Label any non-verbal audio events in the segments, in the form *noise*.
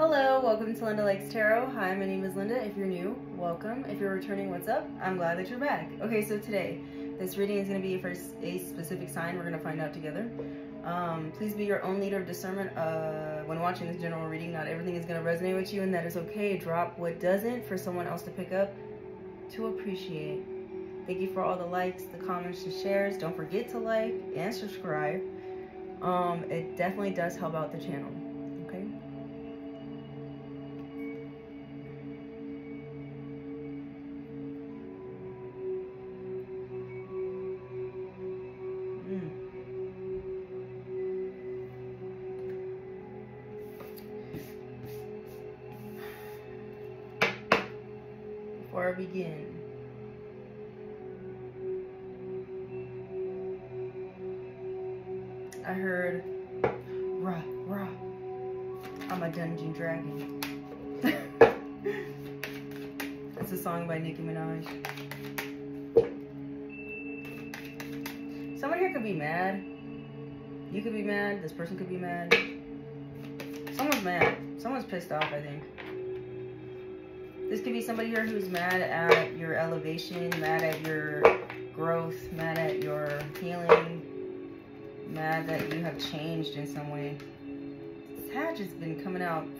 Hello, welcome to Linda Likes Tarot. Hi, my name is Linda. If you're new, welcome. If you're returning, what's up? I'm glad that you're back. Okay, so today, this reading is going to be for a specific sign we're going to find out together. Um, please be your own leader of discernment uh, when watching this general reading. Not everything is going to resonate with you, and that is okay. Drop what doesn't for someone else to pick up to appreciate. Thank you for all the likes, the comments, the shares. Don't forget to like and subscribe. Um, it definitely does help out the channel.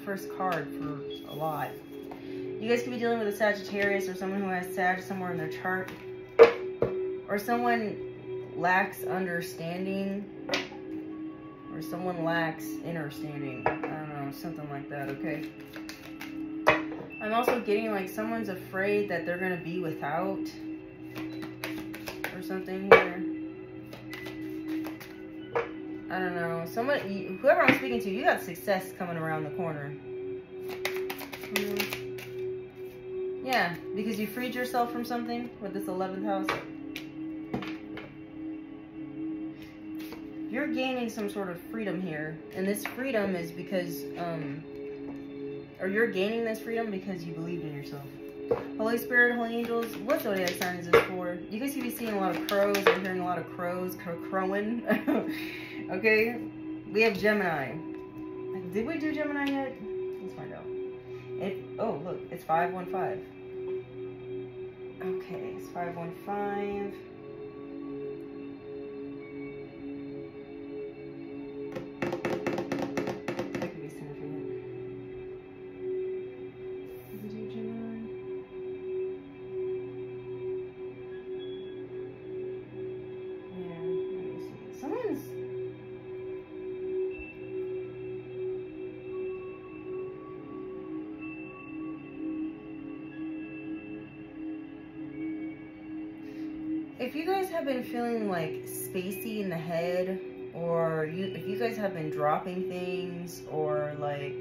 First card for a lot. You guys could be dealing with a Sagittarius or someone who has Sag somewhere in their chart. Or someone lacks understanding. Or someone lacks understanding. I don't know, something like that, okay? I'm also getting like someone's afraid that they're going to be without. Or something here. I don't know. Someone, whoever I'm speaking to, you got success coming around the corner. Mm. Yeah, because you freed yourself from something with this 11th house. You're gaining some sort of freedom here. And this freedom is because, um, or you're gaining this freedom because you believed in yourself. Holy Spirit, Holy Angels, what zodiac sign is this for? You guys could be seeing a lot of crows. I'm hearing a lot of crows crow crowing. *laughs* okay, we have Gemini. Did we do Gemini yet? Let's find out. It, oh, look, it's 515. Okay, it's 515. If you guys have been feeling like spacey in the head or you if you guys have been dropping things or like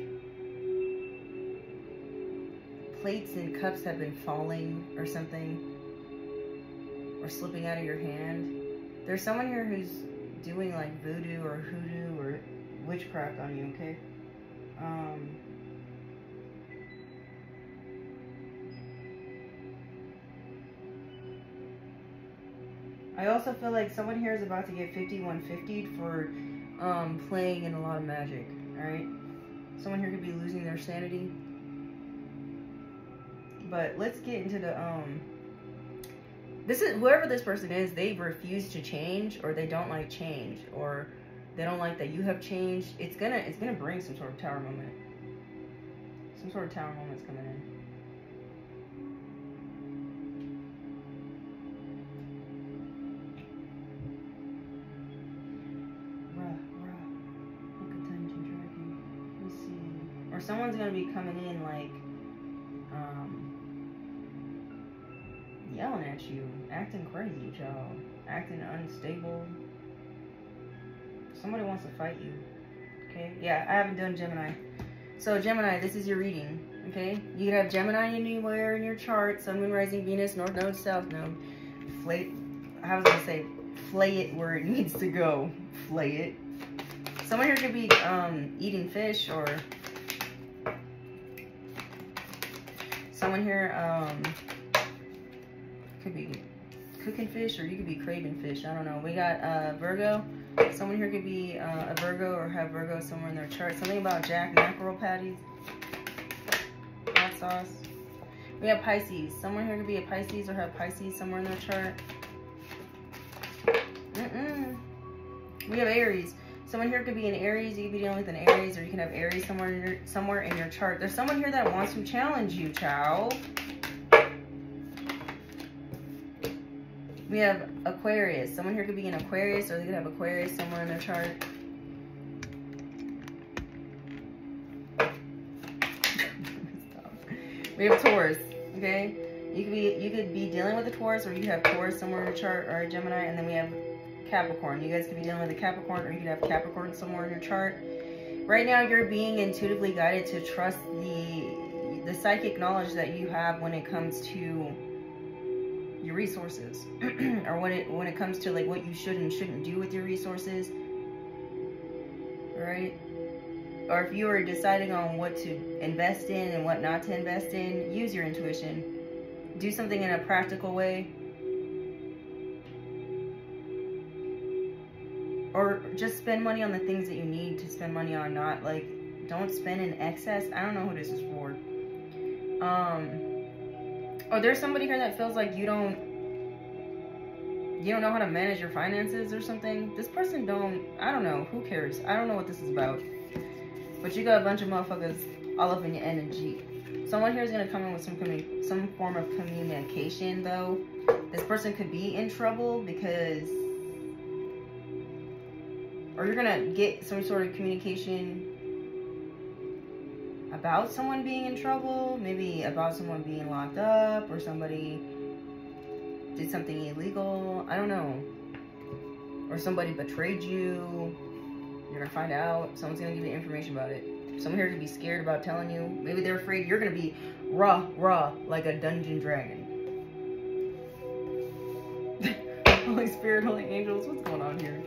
plates and cups have been falling or something or slipping out of your hand there's someone here who's doing like voodoo or hoodoo or witchcraft on you okay? Um I also feel like someone here is about to get 5150 for um, playing in a lot of magic, alright? Someone here could be losing their sanity. But let's get into the, um, this is, whoever this person is, they refuse to change or they don't like change or they don't like that you have changed. It's gonna, it's gonna bring some sort of tower moment. Some sort of tower moment's coming in. Someone's gonna be coming in like, um, yelling at you, acting crazy, y'all, acting unstable. Somebody wants to fight you. Okay? Yeah, I haven't done Gemini. So Gemini, this is your reading. Okay? You can have Gemini anywhere in your chart. Sun, Moon, Rising, Venus, North Node, South Node. Flay. I was gonna say, flay it where it *laughs* needs to go. Flay it. Someone here could be um, eating fish or someone here um, could be cooking fish or you could be craving fish. I don't know. We got uh, Virgo, Someone here could be uh, a Virgo or have Virgo somewhere in their chart. Something about Jack mackerel patties. Hot sauce. We have Pisces. Someone here could be a Pisces or have Pisces somewhere in their chart. Mm -mm. We have Aries. Someone here could be an Aries. You could be dealing with an Aries, or you can have Aries somewhere in your, somewhere in your chart. There's someone here that wants to challenge you, child. We have Aquarius. Someone here could be an Aquarius, or they could have Aquarius somewhere in their chart. *laughs* we have Taurus. Okay, you could be you could be dealing with a Taurus, or you have Taurus somewhere in your chart, or a Gemini, and then we have Capricorn. You guys could be dealing with a Capricorn, or you could have Capricorn somewhere in your chart. Right now, you're being intuitively guided to trust the the psychic knowledge that you have when it comes to your resources *clears throat* or when it when it comes to like what you should and shouldn't do with your resources right or if you are deciding on what to invest in and what not to invest in use your intuition do something in a practical way just spend money on the things that you need to spend money on not like don't spend in excess i don't know who this is for um or there's somebody here that feels like you don't you don't know how to manage your finances or something. This person don't, I don't know, who cares? I don't know what this is about. But you got a bunch of motherfuckers all up in your energy. Someone here is going to come in with some some form of communication, though. This person could be in trouble because... Or you're going to get some sort of communication about someone being in trouble, maybe about someone being locked up or somebody did something illegal. I don't know. Or somebody betrayed you. You're gonna find out. Someone's gonna give you information about it. Someone here could be scared about telling you. Maybe they're afraid you're gonna be raw, raw, like a dungeon dragon. *laughs* Holy Spirit, Holy Angels, what's going on here?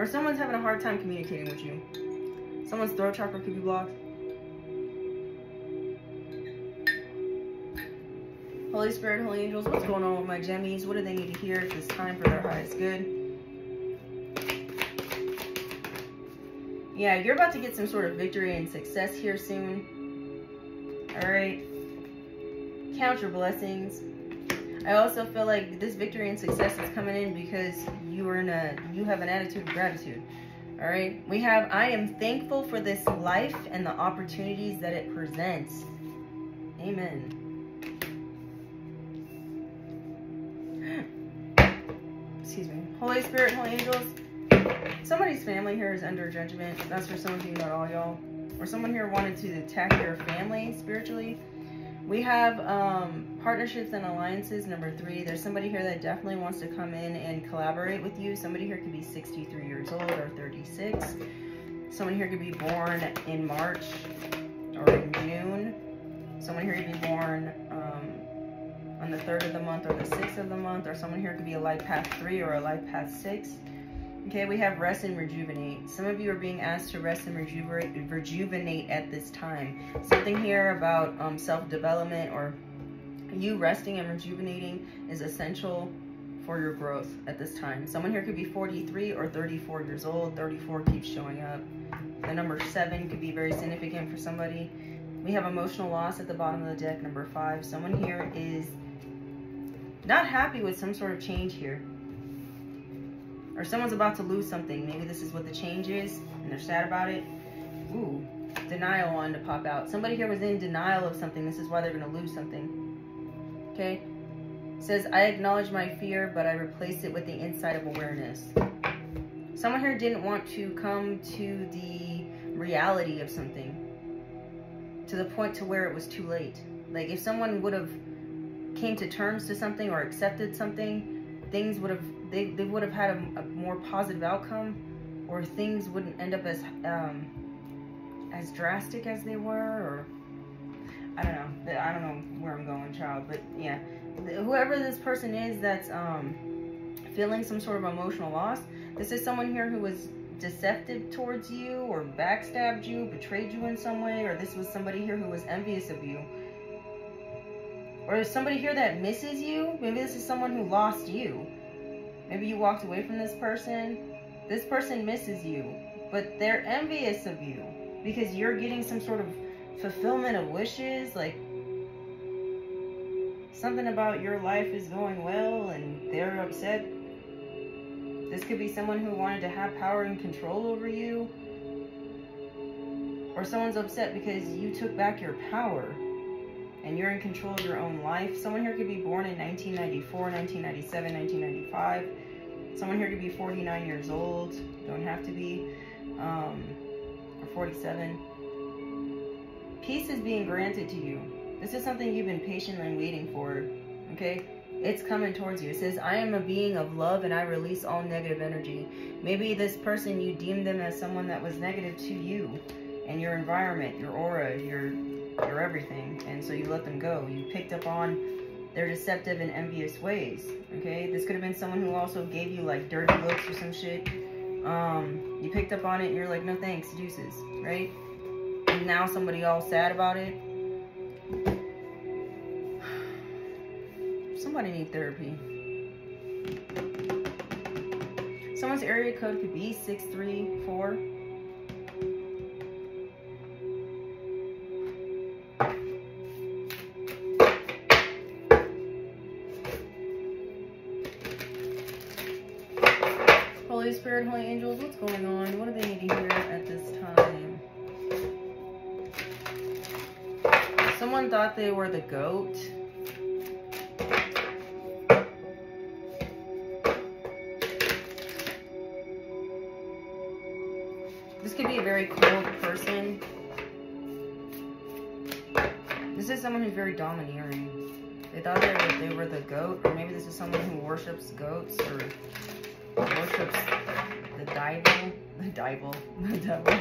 Or someone's having a hard time communicating with you. Someone's throat chakra could be blocked. Holy Spirit, Holy Angels, what's going on with my gemmies? What do they need to hear at this time for their highest good? Yeah, you're about to get some sort of victory and success here soon. Alright. Count your blessings. I also feel like this victory and success is coming in because you are in a you have an attitude of gratitude. All right. We have I am thankful for this life and the opportunities that it presents. Amen. *gasps* Excuse me. Holy Spirit, Holy Angels. Somebody's family here is under judgment. That's for some of you, not all y'all. Or someone here wanted to attack your family spiritually. We have um, partnerships and alliances, number three. There's somebody here that definitely wants to come in and collaborate with you. Somebody here could be 63 years old or 36. Someone here could be born in March or in June. Someone here could be born um, on the third of the month or the sixth of the month. Or someone here could be a life path three or a life path six. Okay, we have rest and rejuvenate. Some of you are being asked to rest and rejuvenate, rejuvenate at this time. Something here about um, self-development or you resting and rejuvenating is essential for your growth at this time. Someone here could be 43 or 34 years old. 34 keeps showing up. The number 7 could be very significant for somebody. We have emotional loss at the bottom of the deck, number 5. Someone here is not happy with some sort of change here or someone's about to lose something. Maybe this is what the change is and they're sad about it. Ooh, denial wanted to pop out. Somebody here was in denial of something. This is why they're going to lose something. Okay? It says, I acknowledge my fear, but I replaced it with the insight of awareness. Someone here didn't want to come to the reality of something. To the point to where it was too late. Like, if someone would have came to terms to something or accepted something, things would have they, they would have had a, a, more positive outcome or things wouldn't end up as um, as drastic as they were or I don't know I don't know where I'm going child but yeah whoever this person is that's um, feeling some sort of emotional loss this is someone here who was deceptive towards you or backstabbed you betrayed you in some way or this was somebody here who was envious of you Or there's somebody here that misses you. Maybe this is someone who lost you. Maybe you walked away from this person. This person misses you, but they're envious of you because you're getting some sort of fulfillment of wishes. Like something about your life is going well and they're upset. This could be someone who wanted to have power and control over you. Or someone's upset because you took back your power and you're in control of your own life. Someone here could be born in 1994, 1997, 1995. Someone here could be 49 years old. Don't have to be. Um, or 47. Peace is being granted to you. This is something you've been patiently waiting for. Okay? It's coming towards you. It says, I am a being of love and I release all negative energy. Maybe this person, you deemed them as someone that was negative to you and your environment, your aura, your your everything. And so you let them go. You picked up on their deceptive and envious ways. Okay? This could have been someone who also gave you like dirty looks or some shit. Um, you picked up on it and you're like, no thanks, deuces, right? Now somebody all sad about it. Somebody need therapy. Someone's area code could be 634. Holy Spirit, Holy Angels, what's going on? They were the goat. This could be a very cold person. This is someone who's very domineering. They thought they were, they were the goat, or maybe this is someone who worships goats, or worships the devil, *laughs* the devil, *laughs* the devil.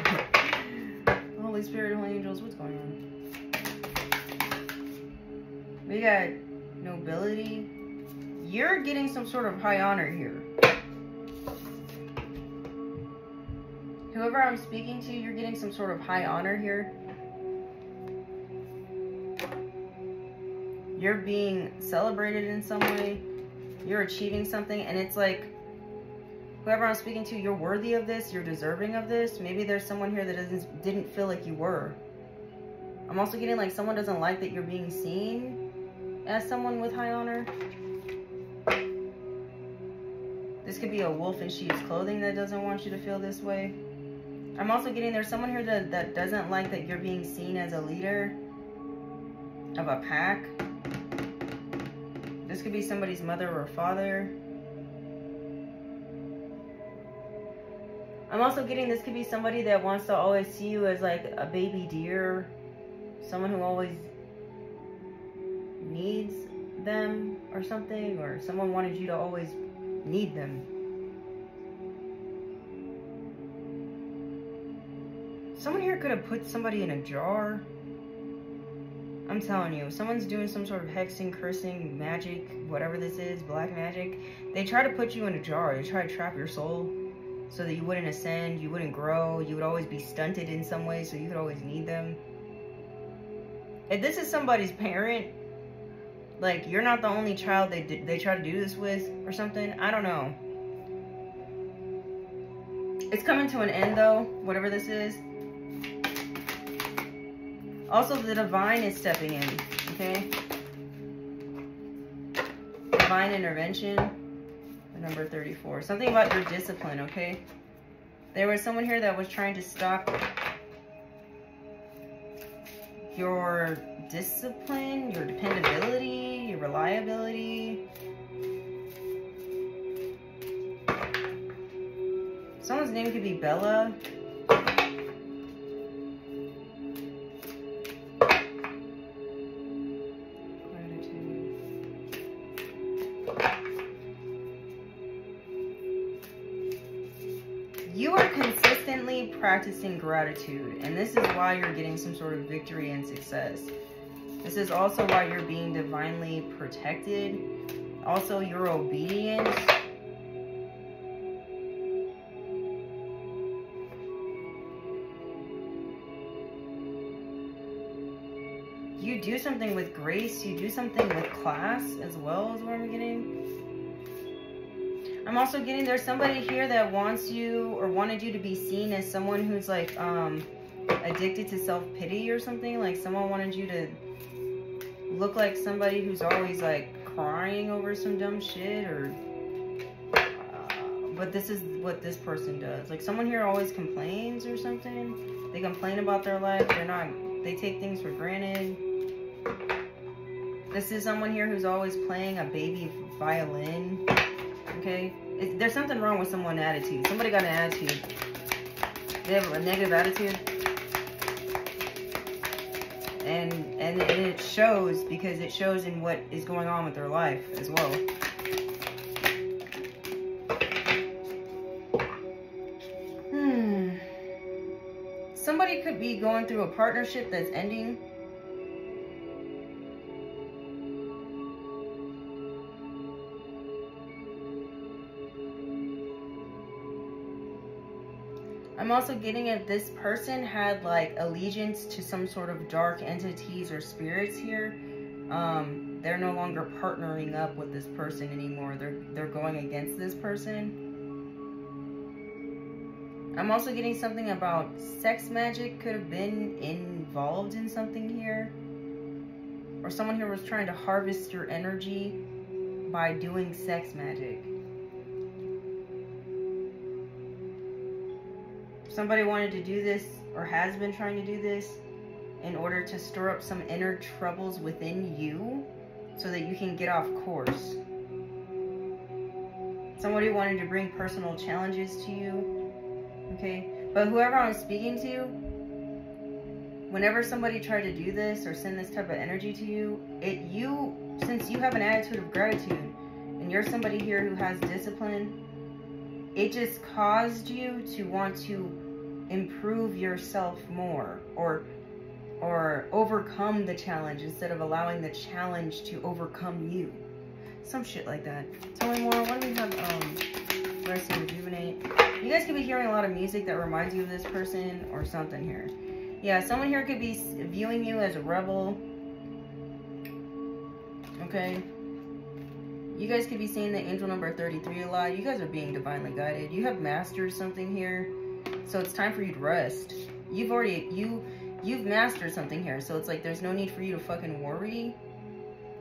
Holy Spirit, Holy Angels, what's going on? We got nobility. You're getting some sort of high honor here. Whoever I'm speaking to, you're getting some sort of high honor here. You're being celebrated in some way. You're achieving something, and it's like whoever I'm speaking to, you're worthy of this, you're deserving of this. Maybe there's someone here that doesn't didn't feel like you were. I'm also getting like someone doesn't like that you're being seen as someone with high honor. This could be a wolf in sheep's clothing that doesn't want you to feel this way. I'm also getting there's someone here that, that doesn't like that you're being seen as a leader of a pack. This could be somebody's mother or father. I'm also getting this could be somebody that wants to always see you as like a baby deer. Someone who always needs them or something. Or someone wanted you to always need them. Someone here could have put somebody in a jar. I'm telling you, someone's doing some sort of hexing, cursing, magic, whatever this is, black magic, they try to put you in a jar. They try to trap your soul so that you wouldn't ascend, you wouldn't grow, you would always be stunted in some way, so you could always need them. If this is somebody's parent, like you're not the only child they they try to do this with or something, I don't know. It's coming to an end though, whatever this is. Also, the divine is stepping in, okay? Divine intervention number 34. Something about your discipline, okay? There was someone here that was trying to stop your discipline, your dependability, your reliability. Someone's name could be Bella. you are consistently practicing gratitude and this is why you're getting some sort of victory and success this is also why you're being divinely protected also your obedience you do something with grace. You do something with class as well is what I'm getting. I'm also getting there's somebody here that wants you or wanted you to be seen as someone who's like um addicted to self-pity or something. Like someone wanted you to look like somebody who's always like crying over some dumb shit or uh, but this is what this person does. Like someone here always complains or something. They complain about their life. They're not, they take things for granted. This is someone here who's always playing a baby violin. Okay? It, there's something wrong with someone's attitude. Somebody got an attitude. They have a negative attitude. And, and, and it shows because it shows in what is going on with their life as well. Hmm. Somebody could be going through a partnership that's ending I'm also getting if this person had like allegiance to some sort of dark entities or spirits here. Um, they're no longer partnering up with this person anymore. They're they're going against this person. I'm also getting something about sex magic could have been involved in something here. Or someone here was trying to harvest your energy by doing sex magic. Somebody wanted to do this or has been trying to do this in order to stir up some inner troubles within you so that you can get off course. Somebody wanted to bring personal challenges to you. Okay? But whoever I'm speaking to, whenever somebody tried to do this or send this type of energy to you, it you since you have an attitude of gratitude and you're somebody here who has discipline, it just caused you to want to improve yourself more or or overcome the challenge instead of allowing the challenge to overcome you. Some shit like that. Tell me more. What do we have? Um, rest and rejuvenate. You guys could be hearing a lot of music that reminds you of this person or something here. Yeah, someone here could be viewing you as a rebel. Okay. You guys could be seeing the angel number 33 a lot. You guys are being divinely guided. You have mastered something here. So it's time for you to rest. You've already, you, you've mastered something here. So it's like, there's no need for you to fucking worry.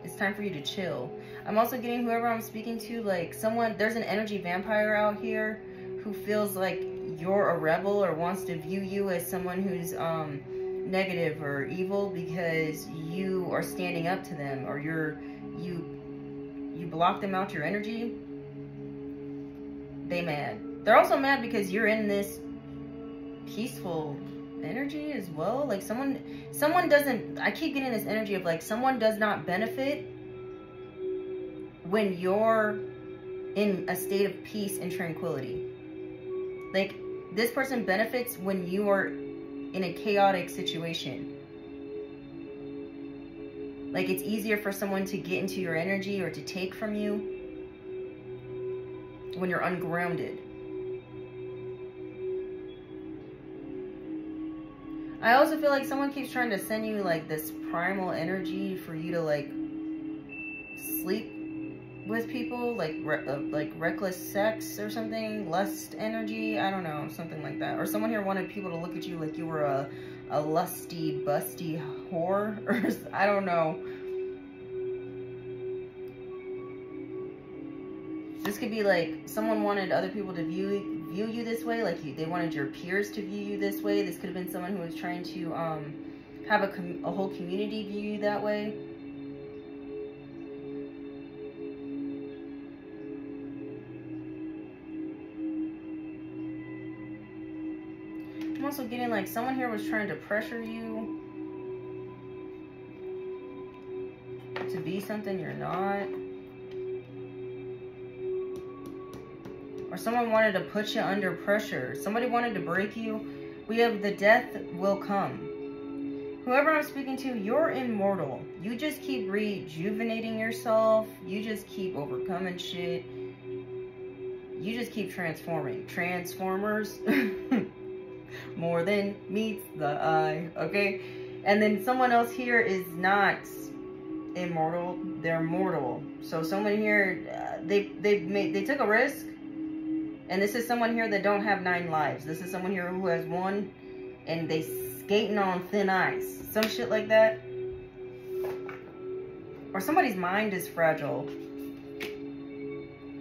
It's time for you to chill. I'm also getting whoever I'm speaking to, like someone, there's an energy vampire out here who feels like you're a rebel or wants to view you as someone who's, um, negative or evil because you are standing up to them or you're, you, you block them out your energy. They mad. They're also mad because you're in this peaceful energy as well. Like someone, someone doesn't, I keep getting this energy of like someone does not benefit when you're in a state of peace and tranquility. Like this person benefits when you are in a chaotic situation. Like it's easier for someone to get into your energy or to take from you when you're ungrounded. I also feel like someone keeps trying to send you like this primal energy for you to like sleep with people, like re uh, like reckless sex or something, lust energy. I don't know, something like that. Or someone here wanted people to look at you like you were a a lusty, busty whore, *laughs* or I don't know. This could be like someone wanted other people to view view you this way, like you, they wanted your peers to view you this way. This could have been someone who was trying to um, have a, a whole community view you that way. Also getting like someone here was trying to pressure you to be something you're not. Or someone wanted to put you under pressure. Somebody wanted to break you. We have the death will come. Whoever I'm speaking to, you're immortal. You just keep rejuvenating yourself. You just keep overcoming shit. You just keep transforming. Transformers. *laughs* More than meets the eye. Okay? And then someone else here is not immortal; they're mortal. So someone here, uh, they they made they took a risk, and this is someone here that don't have nine lives. This is someone here who has one, and they skating on thin ice, some shit like that. Or somebody's mind is fragile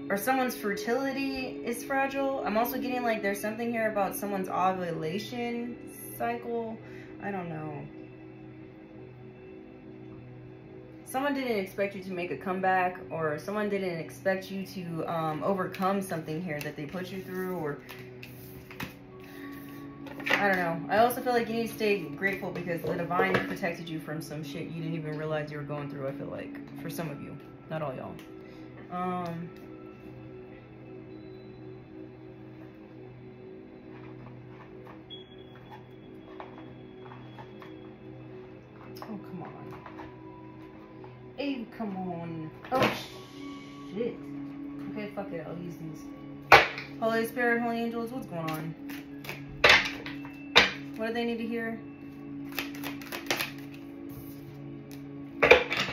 or someone's fertility is fragile. I'm also getting like there's something here about someone's ovulation cycle. I don't know. Someone didn't expect you to make a comeback or someone didn't expect you to um, overcome something here that they put you through or I don't know. I also feel like you need to stay grateful because the divine protected you from some shit you didn't even realize you were going through, I feel like. For some of you. Not all y'all. Um... Hey, come on. Oh, shit. Okay, fuck it. I'll use these. Holy Spirit, Holy Angels, what's going on? What do they need to hear?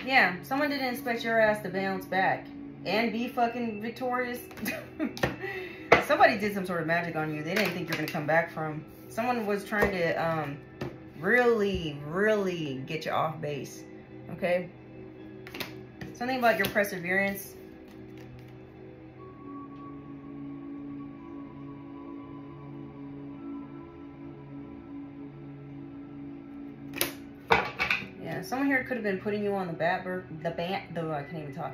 Yeah, someone didn't expect your ass to bounce back and be fucking victorious. *laughs* Somebody did some sort of magic on you. They didn't think you're going to come back from. Someone was trying to um, really, really get you off base. Okay? Something about your perseverance. Yeah, someone here could have been putting you on the back the back, the, I can't even talk,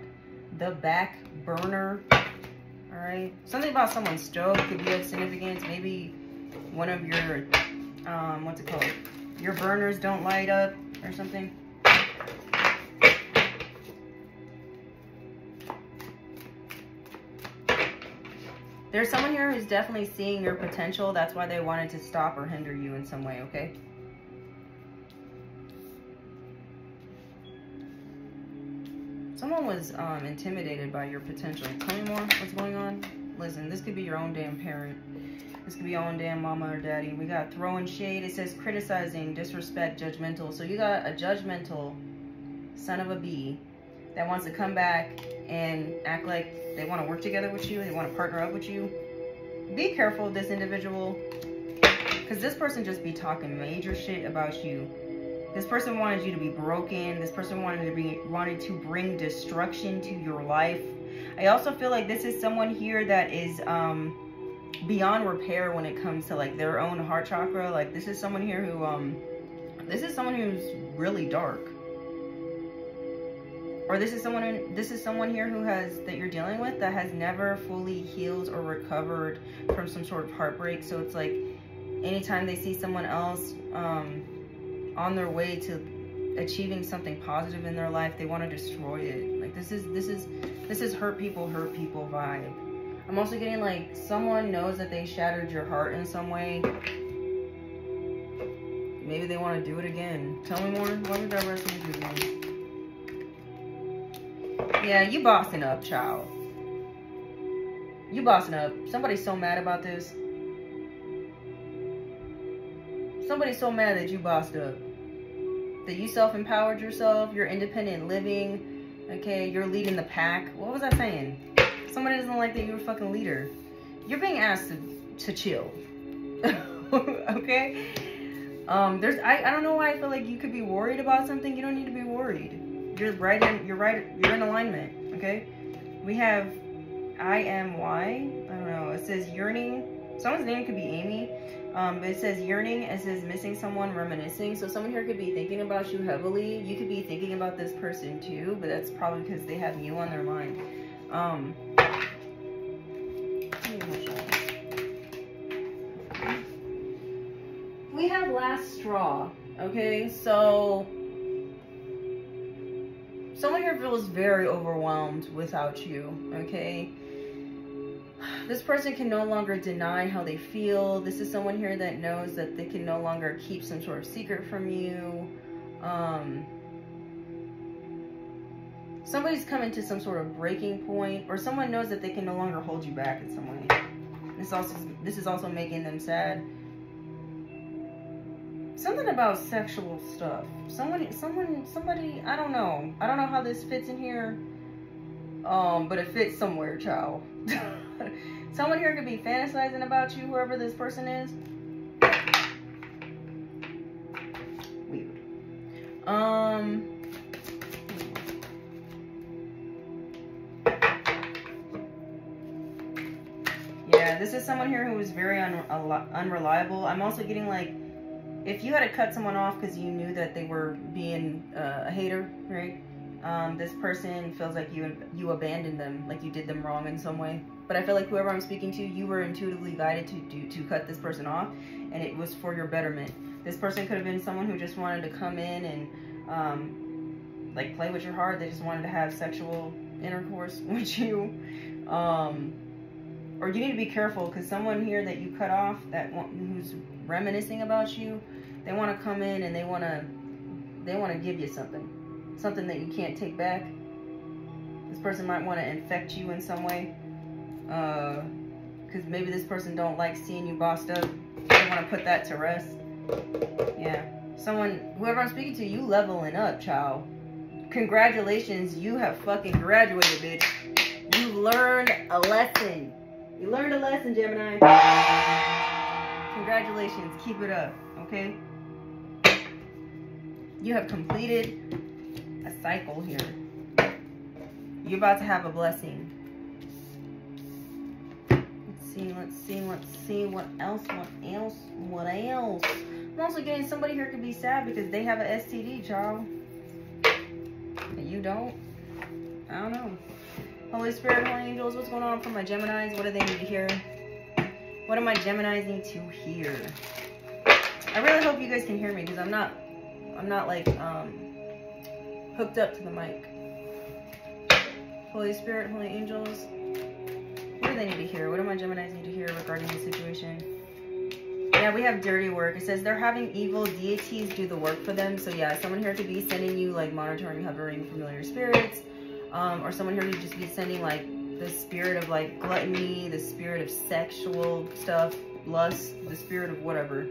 the back burner. All right. Something about someone's stove could be of significance. Maybe one of your, um, what's it called? your burners don't light up or something. There's someone here who's definitely seeing your potential. That's why they wanted to stop or hinder you in some way, okay? Someone was um, intimidated by your potential. Tell me more. What's going on? Listen, this could be your own damn parent. This could be your own damn mama or daddy. We got throwing shade. It says criticizing, disrespect, judgmental. So you got a judgmental son of a bee that wants to come back and act like they want to work together with you. They want to partner up with you. Be careful of this individual because this person just be talking major shit about you. This person wanted you to be broken. This person wanted to be wanted to bring destruction to your life. I also feel like this is someone here that is um beyond repair when it comes to like their own heart chakra. Like this is someone here who um this is someone who's really dark. Or this is someone who, this is someone here who has that you're dealing with that has never fully healed or recovered from some sort of heartbreak. So it's like anytime they see someone else um on their way to achieving something positive in their life, they want to destroy it. Like this is this is this is hurt people hurt people vibe. I'm also getting like someone knows that they shattered your heart in some way. Maybe they want to do it again. Tell me more. What did that resonate again? Yeah, you bossing up, child. You bossing up. Somebody's so mad about this. Somebody's so mad that you bossed up. That you self-empowered yourself. You're independent living. Okay, you're leading the pack. What was I saying? Somebody doesn't like that you're a fucking leader. You're being asked to, to chill. *laughs* okay? Um, there's I, I don't know why I feel like you could be worried about something. You don't need to be worried. You're right in you're right you're in alignment. Okay? We have I M Y. I don't know. It says yearning. Someone's name could be Amy. Um, it says yearning, it says missing someone, reminiscing. So someone here could be thinking about you heavily. You could be thinking about this person too, but that's probably because they have you on their mind. Um, we have last straw, okay? So feels very overwhelmed without you, okay? This person can no longer deny how they feel. This is someone here that knows that they can no longer keep some sort of secret from you. Um, somebody's coming to some sort of breaking point, or someone knows that they can no longer hold you back in some way. This also this is also making them sad. Something about sexual stuff. Someone, someone, somebody. I don't know. I don't know how this fits in here. Um, but it fits somewhere, child. *laughs* someone here could be fantasizing about you, whoever this person is. Weird. Um. Yeah, this is someone here who is very un unreliable. I'm also getting like, if you had to cut someone off because you knew that they were being uh, a hater, right? Um, this person feels like you you abandoned them, like you did them wrong in some way. But I feel like whoever I'm speaking to, you were intuitively guided to do to cut this person off, and it was for your betterment. This person could have been someone who just wanted to come in and um, like play with your heart. They just wanted to have sexual intercourse *laughs* with you. Um, or you need to be careful because someone here that you cut off that who's reminiscing about you, they want to come in and they want to they want to give you something, something that you can't take back. This person might want to infect you in some way, because uh, maybe this person don't like seeing you bossed up. They want to put that to rest. Yeah, someone, whoever I'm speaking to, you leveling up, child. Congratulations, you have fucking graduated, bitch. You learned a lesson. You learned a lesson, Gemini. Congratulations. Keep it up, okay? You have completed a cycle here. You're about to have a blessing. Let's see, let's see, let's see. What else? What else? What else? I'm also getting somebody here could be sad because they have an STD, child. And you don't? I don't know. Holy Spirit, Holy Angels, what's going on for my Geminis? What do they need to hear? What do my Geminis need to hear? I really hope you guys can hear me because I'm not, I'm not like, um, hooked up to the mic. Holy Spirit, Holy Angels, what do they need to hear? What do my Geminis need to hear regarding the situation? Yeah, we have dirty work. It says they're having evil deities do the work for them. So yeah, someone here could be sending you like monitoring, hovering familiar spirits um, or someone here could just be sending like the spirit of like gluttony, the spirit of sexual stuff, lust, the spirit of whatever.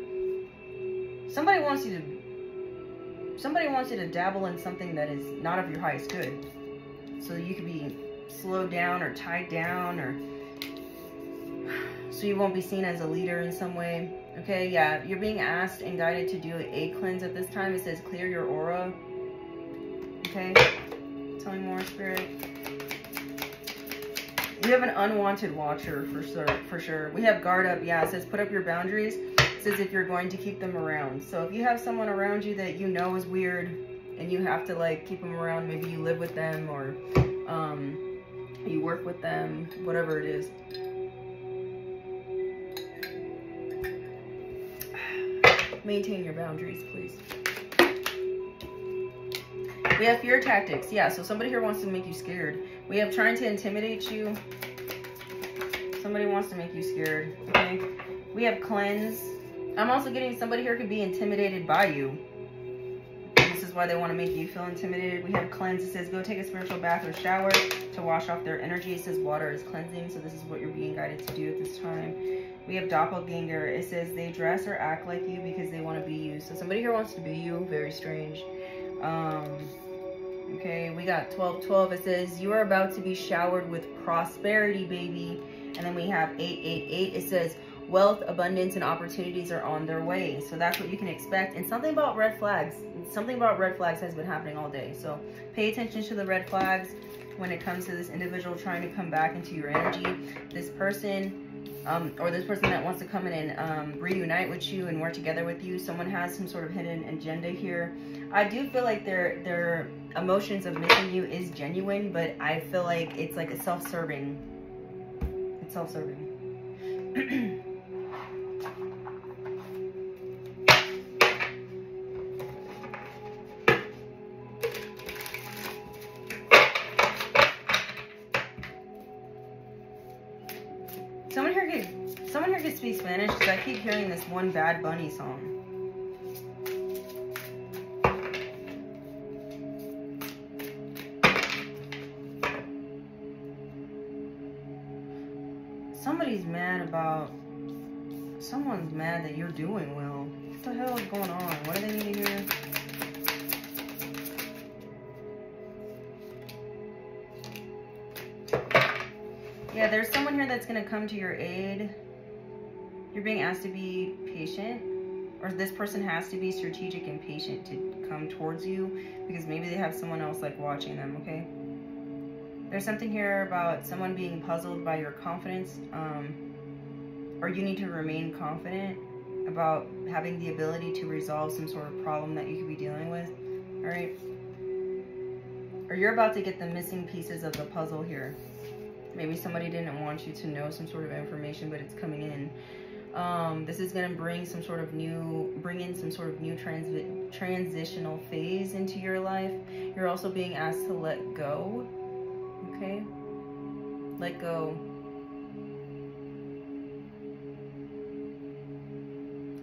Somebody wants you to, somebody wants you to dabble in something that is not of your highest good. So you could be slowed down or tied down or so you won't be seen as a leader in some way. Okay, yeah, you're being asked and guided to do a cleanse at this time. It says clear your aura. Okay. Tell me more, Spirit. We have an unwanted watcher for sure. For sure. We have guard up. Yeah, it says put up your boundaries. Says if you're going to keep them around. So if you have someone around you that you know is weird and you have to like keep them around, maybe you live with them or um, you work with them, whatever it is. Maintain your boundaries, please. We have fear tactics. Yeah, so somebody here wants to make you scared. We have trying to intimidate you. Somebody wants to make you scared. Okay. We have cleanse. I'm also getting somebody here could be intimidated by you. This is why they want to make you feel intimidated. We have cleanse. It says go take a spiritual bath or shower to wash off their energy. It says water is cleansing. So this is what you're being guided to do at this time. We have doppelganger. It says they dress or act like you because they want to be you. So somebody here wants to be you. Very strange. Um, Okay, we got 12, 12. It says, you are about to be showered with prosperity, baby. And then we have 888. It says, wealth, abundance, and opportunities are on their way. So that's what you can expect. And something about red flags. Something about red flags has been happening all day. So pay attention to the red flags when it comes to this individual trying to come back into your energy. This person um, or this person that wants to come in and um, reunite with you and work together with you, someone has some sort of hidden agenda here. I do feel like their their emotions of missing you is genuine, but I feel like it's like a self-serving. It's self-serving. *clears throat* this one Bad Bunny song. Somebody's mad about, someone's mad that you're doing well. What the hell is going on? What do they need to hear? Yeah, there's someone here that's going to come to your aid. You're being asked to be patient. Or this person has to be strategic and patient to come towards you. Because maybe they have someone else like watching them, okay? There's something here about someone being puzzled by your confidence. Um, or you need to remain confident about having the ability to resolve some sort of problem that you could be dealing with. All right? Or you're about to get the missing pieces of the puzzle here. Maybe somebody didn't want you to know some sort of information, but it's coming in. Um, this is going to bring some sort of new, bring in some sort of new transi transitional phase into your life. You're also being asked to let go. Okay? Let go.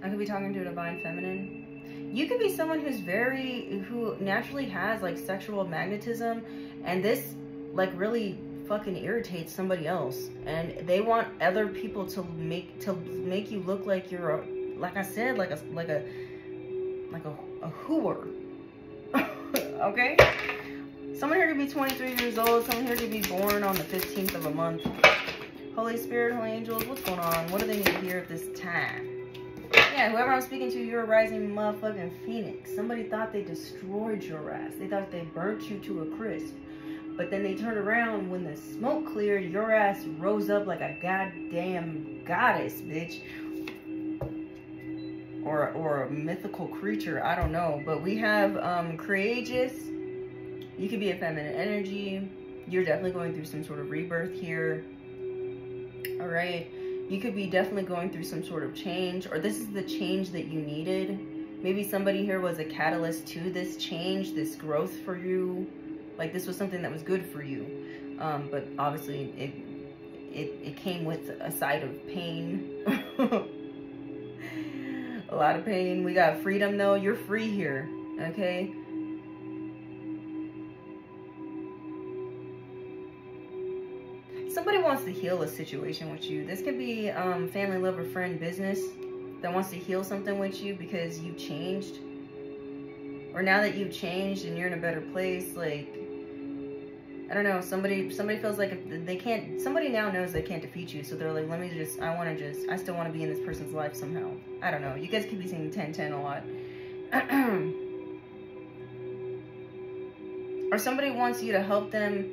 I could be talking to a divine feminine. You could be someone who's very, who naturally has like sexual magnetism and this like really fucking irritates somebody else. And they want other people to make to make you look like you're a like I said like a like a like a, a whore. *laughs* Okay? Someone here could be 23 years old. Someone here could be born on the 15th of a month. Holy Spirit Holy Angels what's going on? What do they need hear at this time? Yeah whoever I'm speaking to you're a rising motherfucking phoenix. Somebody thought they destroyed your ass. They thought they burnt you to a crisp but then they turned around when the smoke cleared, your ass rose up like a goddamn goddess, bitch. Or, or a mythical creature, I don't know. But we have um, courageous. You could be a feminine energy. You're definitely going through some sort of rebirth here. All right. You could be definitely going through some sort of change. Or this is the change that you needed. Maybe somebody here was a catalyst to this change, this growth for you like this was something that was good for you. Um, but obviously it, it, it came with a side of pain. *laughs* a lot of pain. We got freedom though. You're free here. Okay. Somebody wants to heal a situation with you. This could be um, family, lover, friend, business that wants to heal something with you because you changed. Or now that you've changed and you're in a better place, like I don't know, somebody somebody feels like they can't, somebody now knows they can't defeat you, so they're like, let me just, I want to just, I still want to be in this person's life somehow. I don't know, you guys could be saying 1010 a lot. *clears throat* or somebody wants you to help them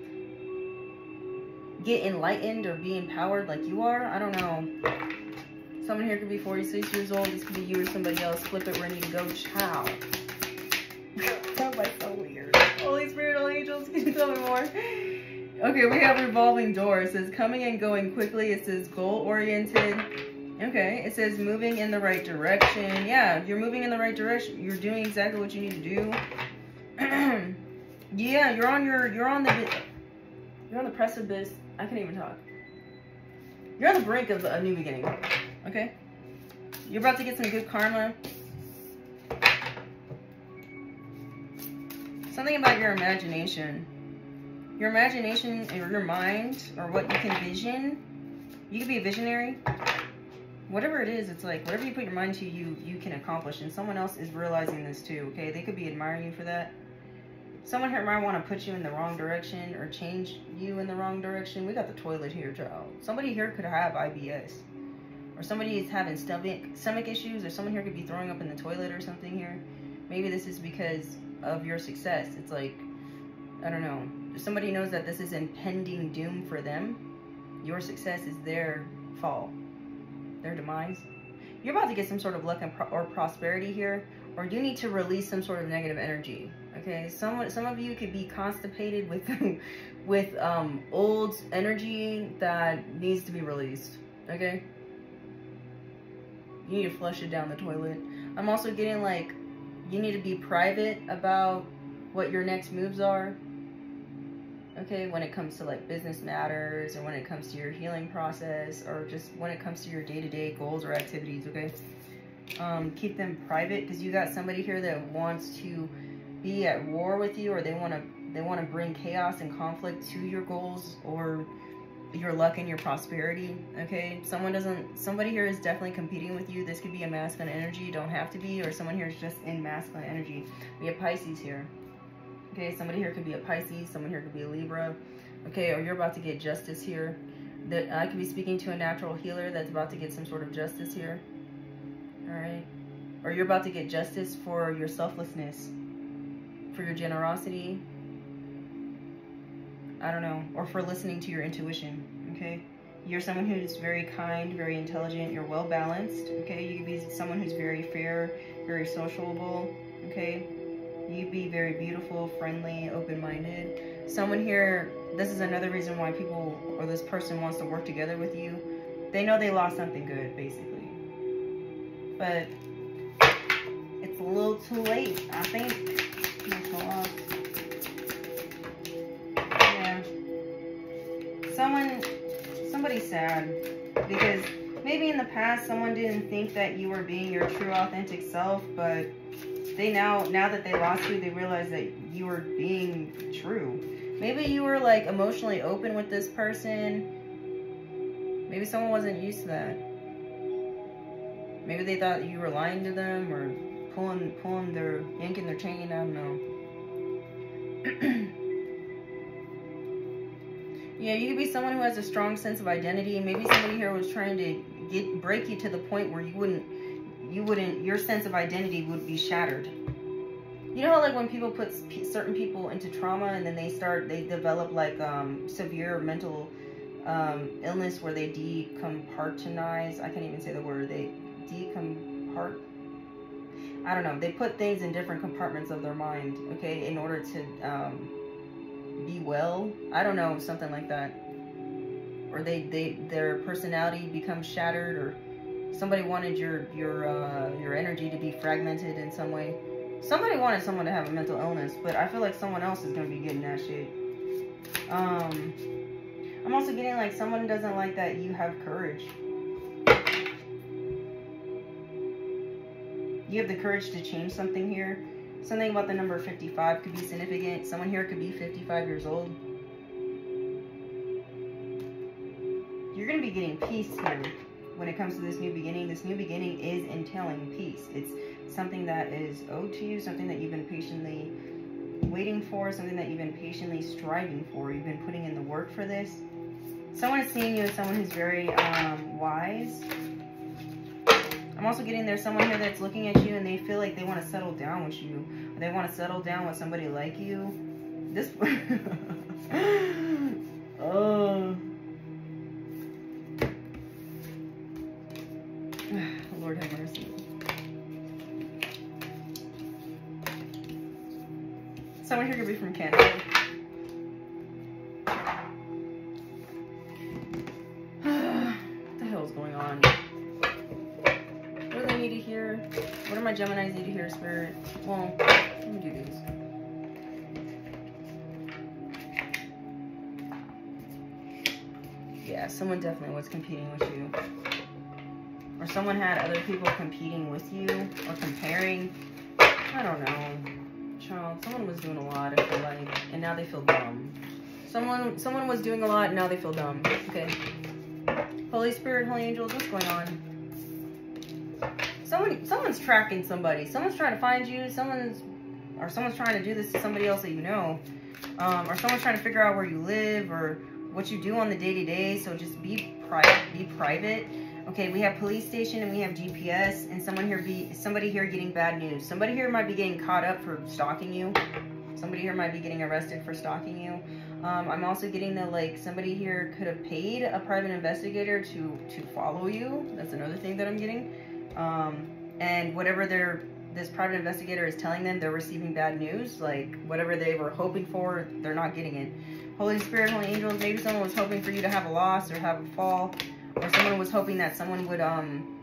get enlightened or be empowered like you are. I don't know. Someone here could be 46 years old. This could be you or somebody else. Flip it, ready to go. Ciao. *laughs* that was so weird. Holy Spirit, all angels, *laughs* can you tell me more? Okay, we have revolving door. It says coming and going quickly. It says goal oriented. Okay, it says moving in the right direction. Yeah, you're moving in the right direction. You're doing exactly what you need to do. *clears throat* yeah, you're on your, you're on the, you're on the precipice. I can't even talk. You're on the brink of a new beginning. Okay? You're about to get some good karma. Something about your imagination. Your imagination or your mind or what you can vision. You can be a visionary. Whatever it is, it's like whatever you put your mind to, you you can accomplish. And someone else is realizing this too, okay? They could be admiring you for that. Someone here might want to put you in the wrong direction or change you in the wrong direction. We got the toilet here, child. Somebody here could have IBS. Or somebody is having stomach, stomach issues or someone here could be throwing up in the toilet or something here. Maybe this is because of your success. It's like, I don't know. If somebody knows that this is impending doom for them, your success is their fall, their demise. You're about to get some sort of luck and pro or prosperity here, or you need to release some sort of negative energy. Okay, some some of you could be constipated with *laughs* with um, old energy that needs to be released. Okay, you need to flush it down the toilet. I'm also getting like you need to be private about what your next moves are. Okay, when it comes to like business matters or when it comes to your healing process or just when it comes to your day-to-day -day goals or activities, okay? Um, keep them private because you got somebody here that wants to be at war with you or they want to they want to bring chaos and conflict to your goals or your luck and your prosperity. Okay, someone doesn't. Somebody here is definitely competing with you. This could be a masculine energy. Don't have to be, or someone here is just in masculine energy. We have Pisces here. Okay, somebody here could be a Pisces. Someone here could be a Libra. Okay, or you're about to get justice here. That I could be speaking to a natural healer that's about to get some sort of justice here. All right, or you're about to get justice for your selflessness, for your generosity, I don't know, or for listening to your intuition, okay? You're someone who's very kind, very intelligent, you're well balanced, okay? You could be someone who's very fair, very sociable, okay? You'd be very beautiful, friendly, open-minded. Someone here, this is another reason why people or this person wants to work together with you. They know they lost something good, basically. But it's a little too late, I think. Someone, somebody's sad because maybe in the past someone didn't think that you were being your true authentic self, but they now, now that they lost you, they realize that you were being true. Maybe you were like emotionally open with this person. Maybe someone wasn't used to that. Maybe they thought you were lying to them or pulling, pulling their, yanking their chain. I don't know. *clears throat* Yeah, you could be someone who has a strong sense of identity. Maybe somebody here was trying to get break you to the point where you wouldn't, you wouldn't, your sense of identity would be shattered. You know how like when people put certain people into trauma and then they start, they develop like um, severe mental um, illness where they decompartmentalize. I can't even say the word. They decompart. I don't know. They put things in different compartments of their mind, okay, in order to um, be well. I don't know, something like that. Or they, they their personality becomes shattered or somebody wanted your your uh, your energy to be fragmented in some way. Somebody wanted someone to have a mental illness, but I feel like someone else is gonna be getting that shit. Um, I'm also getting like someone doesn't like that you have courage. You have the courage to change something here. Something about the number 55 could be significant. Someone here could be 55 years old. You're going to be getting peace here when it comes to this new beginning. This new beginning is entailing peace. It's something that is owed to you, something that you've been patiently waiting for, something that you've been patiently striving for. You've been putting in the work for this. Someone is seeing you as someone who's very um, wise, I'm also getting there's someone here that's looking at you and they feel like they want to settle down with you. They want to settle down with somebody like you. This... *laughs* oh... *sighs* Lord have mercy. Someone here could be from Canada. My Geminis need to hear, Spirit? Well, let me do these. Yeah, someone definitely was competing with you. Or someone had other people competing with you or comparing. I don't know. Child, someone was doing a lot, I feel like, and now they feel dumb. Someone someone was doing a lot, and now they feel dumb. Okay. Holy Spirit, Holy Angels, what's going on? Someone someone's tracking somebody. Someone's trying to find you. Someone's or someone's trying to do this to somebody else that you know. Um, or someone's trying to figure out where you live or what you do on the day to day. So just be private. Be private. Okay, we have police station and we have GPS, and someone here be somebody here getting bad news. Somebody here might be getting caught up for stalking you. Somebody here might be getting arrested for stalking you. Um, I'm also getting that like somebody here could have paid a private investigator to to follow you. That's another thing that I'm getting. Um, and whatever they're, this private investigator is telling them, they're receiving bad news. Like whatever they were hoping for, they're not getting it. Holy Spirit, Holy Angels, maybe someone was hoping for you to have a loss or have a fall. Or someone was hoping that someone would um,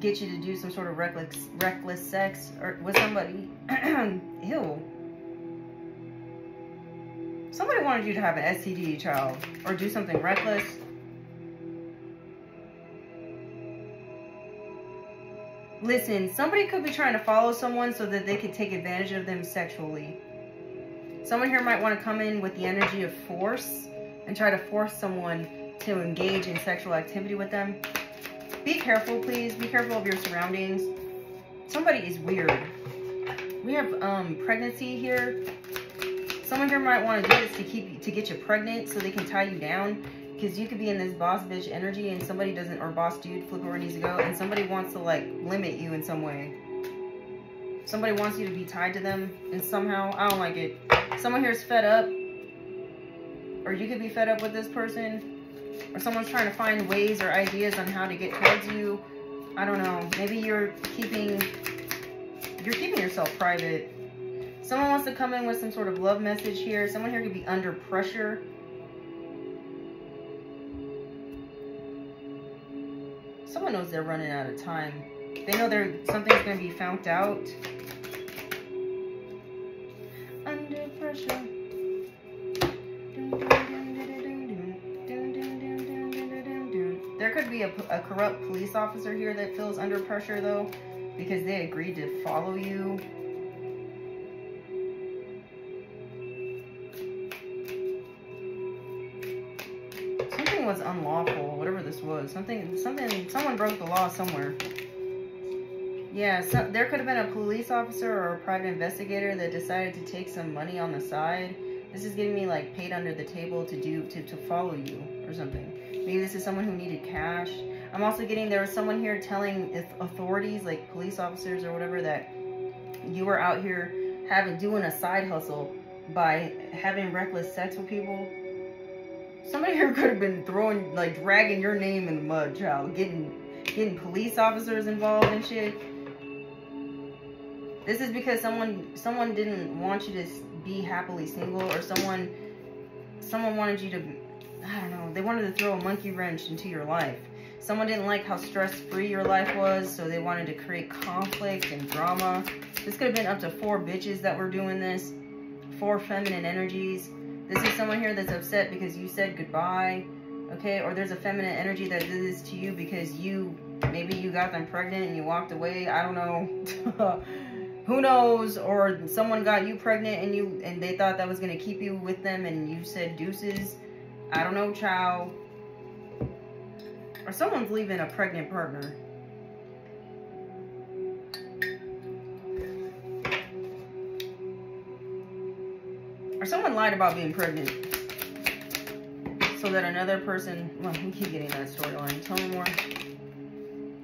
get you to do some sort of reckless, reckless sex or with somebody. *clears throat* Ew. Somebody wanted you to have an STD, child. Or do something reckless. Listen, somebody could be trying to follow someone so that they could take advantage of them sexually. Someone here might want to come in with the energy of force and try to force someone to engage in sexual activity with them. Be careful, please. Be careful of your surroundings. Somebody is weird. We have um, pregnancy here. Someone here might want to do this to keep to get you pregnant so they can tie you down. Because you could be in this boss bitch energy and somebody doesn't, or boss dude, flip where needs to go, and somebody wants to like limit you in some way. Somebody wants you to be tied to them and somehow, I don't like it. Someone here is fed up. Or you could be fed up with this person. Or someone's trying to find ways or ideas on how to get towards you. I don't know. Maybe you're keeping, you're keeping yourself private. Someone wants to come in with some sort of love message here. Someone here could be under pressure. Someone knows they're running out of time. They know there something's going to be found out. Under pressure. There could be a, a corrupt police officer here that feels under pressure though because they agreed to follow you was unlawful, whatever this was. Something, something, someone broke the law somewhere. Yeah, so there could have been a police officer or a private investigator that decided to take some money on the side. This is getting me like paid under the table to do, to, to follow you or something. Maybe this is someone who needed cash. I'm also getting, there was someone here telling authorities, like police officers or whatever, that you were out here having, doing a side hustle by having reckless sex with people Somebody here could have been throwing, like, dragging your name in the mud, child. Getting, getting police officers involved and shit. This is because someone, someone didn't want you to be happily single, or someone, someone wanted you to, I don't know, they wanted to throw a monkey wrench into your life. Someone didn't like how stress-free your life was, so they wanted to create conflict and drama. This could have been up to four bitches that were doing this. Four feminine energies. This is someone here that's upset because you said goodbye, okay? Or there's a feminine energy that did this to you because you, maybe you got them pregnant and you walked away. I don't know. *laughs* Who knows? Or someone got you pregnant and you and they thought that was going to keep you with them and you said deuces. I don't know, child. Or someone's leaving a pregnant partner. Or someone lied about being pregnant. So that another person, well, we keep getting that storyline. Tell me more.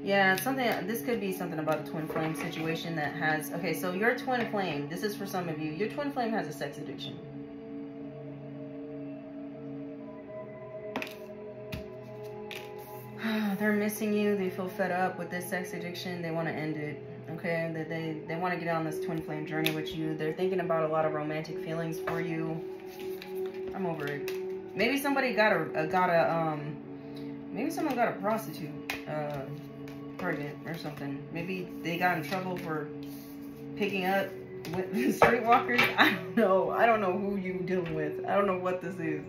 Yeah, something, this could be something about a twin flame situation that has, okay, so your twin flame, this is for some of you, your twin flame has a sex addiction. *sighs* They're missing you, they feel fed up with this sex addiction, they want to end it okay that they they want to get on this twin flame journey with you. They're thinking about a lot of romantic feelings for you. I'm over it. Maybe somebody got a, got a um maybe someone got a prostitute uh pregnant or something. Maybe they got in trouble for picking up with *laughs* streetwalkers. I don't know. I don't know who you dealing with. I don't know what this is.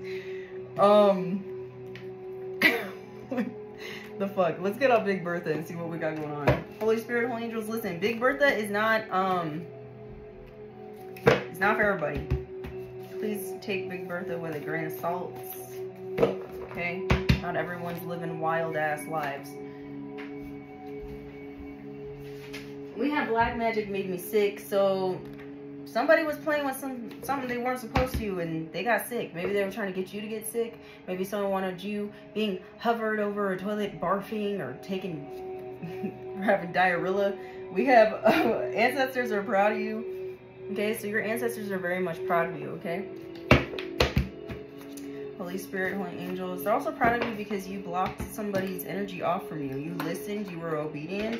Um *laughs* *laughs* the fuck let's get up big bertha and see what we got going on Holy Spirit, Holy Angels, listen, Big Bertha is not, um, it's not for everybody. Please take Big Bertha with a grain of salt. Okay? Not everyone's living wild-ass lives. We have black magic made me sick, so somebody was playing with some something they weren't supposed to and they got sick. Maybe they were trying to get you to get sick. Maybe someone wanted you being hovered over a toilet barfing or taking we're *laughs* having diarrhea. We have uh, *laughs* ancestors are proud of you. Okay, so your ancestors are very much proud of you, okay? Holy Spirit, Holy Angels. They're also proud of you because you blocked somebody's energy off from you. You listened, you were obedient.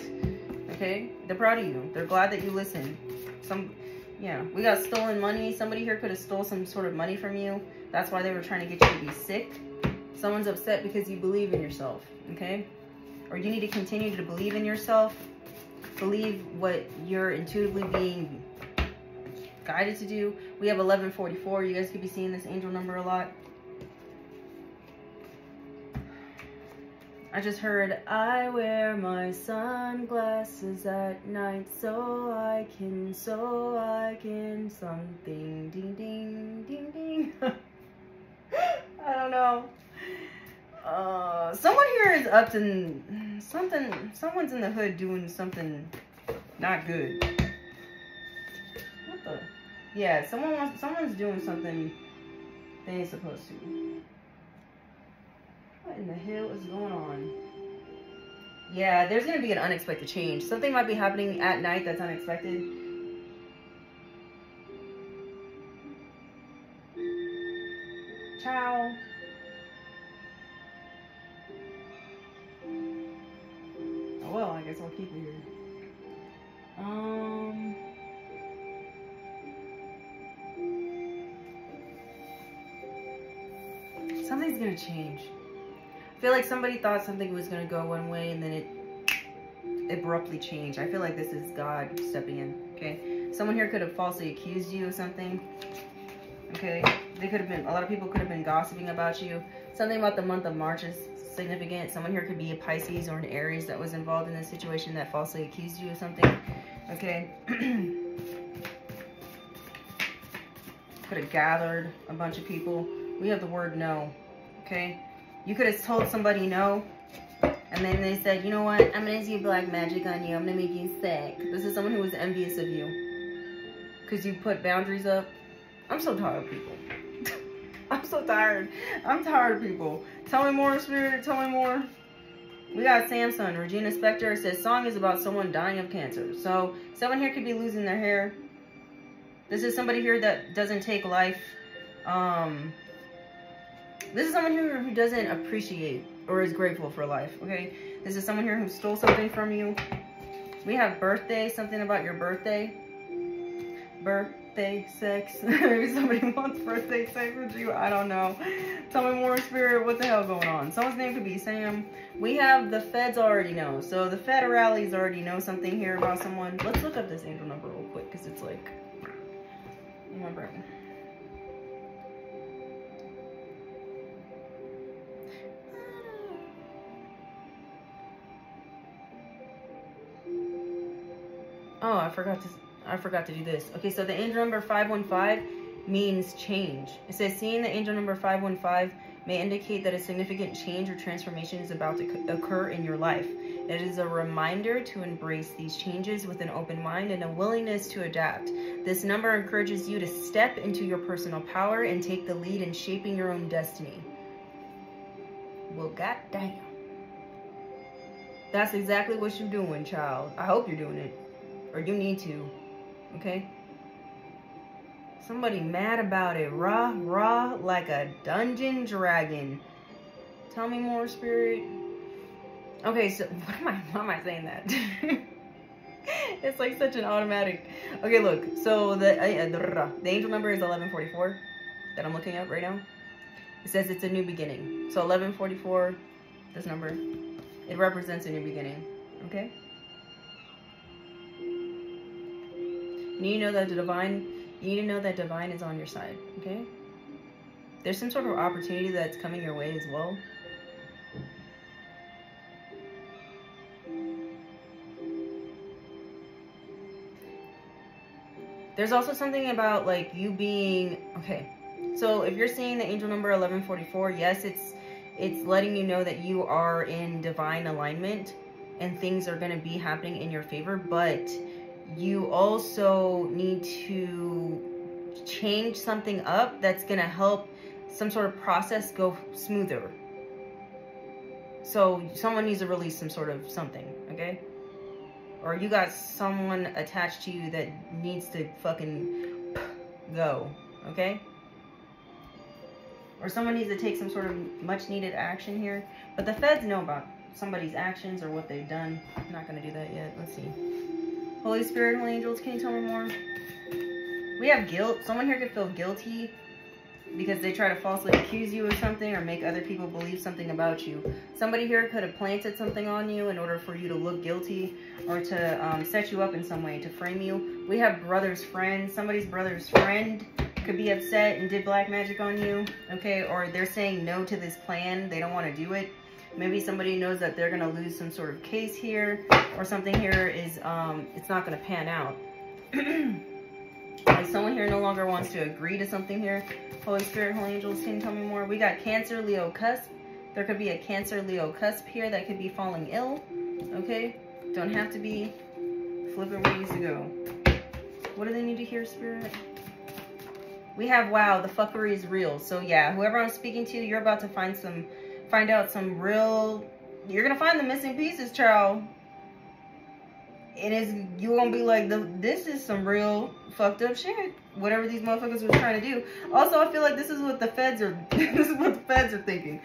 Okay? They're proud of you. They're glad that you listened. Some yeah, we got stolen money. Somebody here could have stole some sort of money from you. That's why they were trying to get you to be sick. Someone's upset because you believe in yourself. Okay? or you need to continue to believe in yourself, believe what you're intuitively being guided to do. We have 1144. You guys could be seeing this angel number a lot. I just heard, I wear my sunglasses at night so I can, so I can something, ding, ding, ding, ding. *laughs* I don't know. Uh, someone here is up to something. Someone's in the hood doing something not good. What the? Yeah, someone wants. Someone's doing something they ain't supposed to. What in the hell is going on? Yeah, there's gonna be an unexpected change. Something might be happening at night that's unexpected. Ciao. Oh well, I guess I'll keep it here. Um. Something's gonna change. I feel like somebody thought something was gonna go one way and then it abruptly changed. I feel like this is God stepping in. Okay, someone here could have falsely accused you of something. Okay, they could have been. A lot of people could have been gossiping about you. Something about the month of March is significant. Someone here could be a Pisces or an Aries that was involved in this situation that falsely accused you of something. Okay. *clears throat* could have gathered a bunch of people. We have the word no. Okay. You could have told somebody no. And then they said, you know what? I'm going to do black magic on you. I'm going to make you sick. This is someone who was envious of you. Because you put boundaries up. I'm so tired of people. *laughs* I'm so tired. I'm tired of people. Tell me more, Spirit. Tell me more. We got Samson. Regina Spektor says, song is about someone dying of cancer. So, someone here could be losing their hair. This is somebody here that doesn't take life. Um, this is someone here who doesn't appreciate or is grateful for life, okay? This is someone here who stole something from you. We have birthday, something about your birthday. Birthday sex. *laughs* Maybe somebody wants birthday sex with you. I don't know. Tell me more, Spirit. What the hell going on? Someone's name could be Sam. We have the feds already know. So the federales already know something here about someone. Let's look up this angel number real quick because it's like... Remember. Oh, I forgot to I forgot to do this. Okay, so the angel number 515 means change. It says seeing the angel number 515 may indicate that a significant change or transformation is about to occur in your life. It is a reminder to embrace these changes with an open mind and a willingness to adapt. This number encourages you to step into your personal power and take the lead in shaping your own destiny. Well, goddamn. That's exactly what you're doing, child. I hope you're doing it. Or you need to. Okay? Somebody mad about it. Raw, raw, like a dungeon dragon. Tell me more, spirit. Okay, so *laughs* what am I? Why am I saying that? *laughs* it's like such an automatic. Okay, look. So the uh, the, angel number is 1144 that I'm looking at right now. It says it's a new beginning. So 1144, this number, it represents a new beginning. Okay. You need to know that the divine, you need to know that divine is on your side, okay? There's some sort of opportunity that's coming your way as well. There's also something about like you being, okay. So if you're seeing the angel number 1144, yes, it's it's letting you know that you are in divine alignment and things are going to be happening in your favor, but you also need to change something up that's going to help some sort of process go smoother. So someone needs to release some sort of something, okay? Or you got someone attached to you that needs to fucking go, okay? Or someone needs to take some sort of much needed action here. But the feds know about somebody's actions or what they've done. I'm not going to do that yet. Let's see. Holy Spirit, Holy Angels, can you tell me more? We have guilt. Someone here could feel guilty because they try to falsely accuse you of something or make other people believe something about you. Somebody here could have planted something on you in order for you to look guilty or to um, set you up in some way, to frame you. We have brother's friend. Somebody's brother's friend could be upset and did black magic on you, okay? Or they're saying no to this plan. They don't want to do it. Maybe somebody knows that they're going to lose some sort of case here or something here is, um, it's not going to pan out. Like someone here no longer wants to agree to something here. Holy Spirit, Holy Angels, can you tell me more? We got Cancer, Leo, cusp. There could be a Cancer, Leo, cusp here that could be falling ill. Okay? Don't have to be. Flip it where to go. What do they need to hear, Spirit? We have, wow, the fuckery is real. So yeah, whoever I'm speaking to, you're about to find some, find out some real, you're going to find the missing pieces, child. It's, you're going to be like, the, this is some real fucked up shit. Whatever these motherfuckers were trying to do. Also, I feel like this is what the feds are, *laughs* this is what the feds are thinking.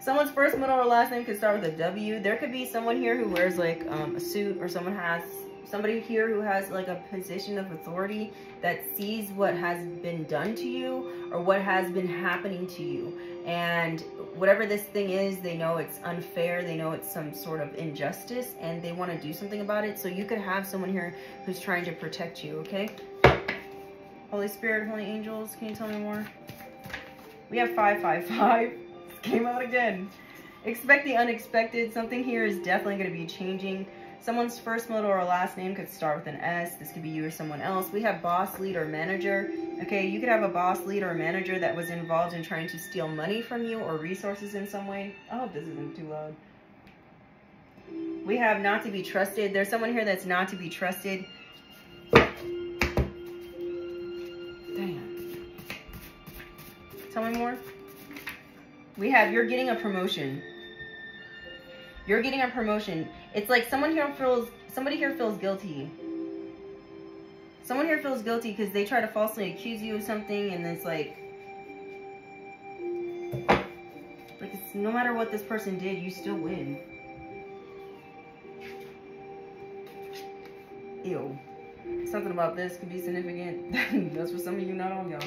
Someone's first, middle, or last name could start with a W. There could be someone here who wears like um, a suit or someone has somebody here who has like a position of authority that sees what has been done to you or what has been happening to you. And whatever this thing is, they know it's unfair. They know it's some sort of injustice and they want to do something about it. So you could have someone here who's trying to protect you, okay? Holy Spirit, Holy Angels, can you tell me more? We have 555. Came out again. Expect the unexpected. Something here is definitely going to be changing. Someone's first, middle, or last name could start with an S. This could be you or someone else. We have boss, lead, or manager. Okay, you could have a boss, lead, or manager that was involved in trying to steal money from you or resources in some way. I hope this isn't too loud. We have not to be trusted. There's someone here that's not to be trusted. Damn. Tell me more. We have you're getting a promotion. You're getting a promotion. It's like someone here feels, somebody here feels guilty. Someone here feels guilty because they try to falsely accuse you of something and it's like, like it's, no matter what this person did, you still win. Ew. Something about this could be significant. *laughs* That's for some of you, not all y'all.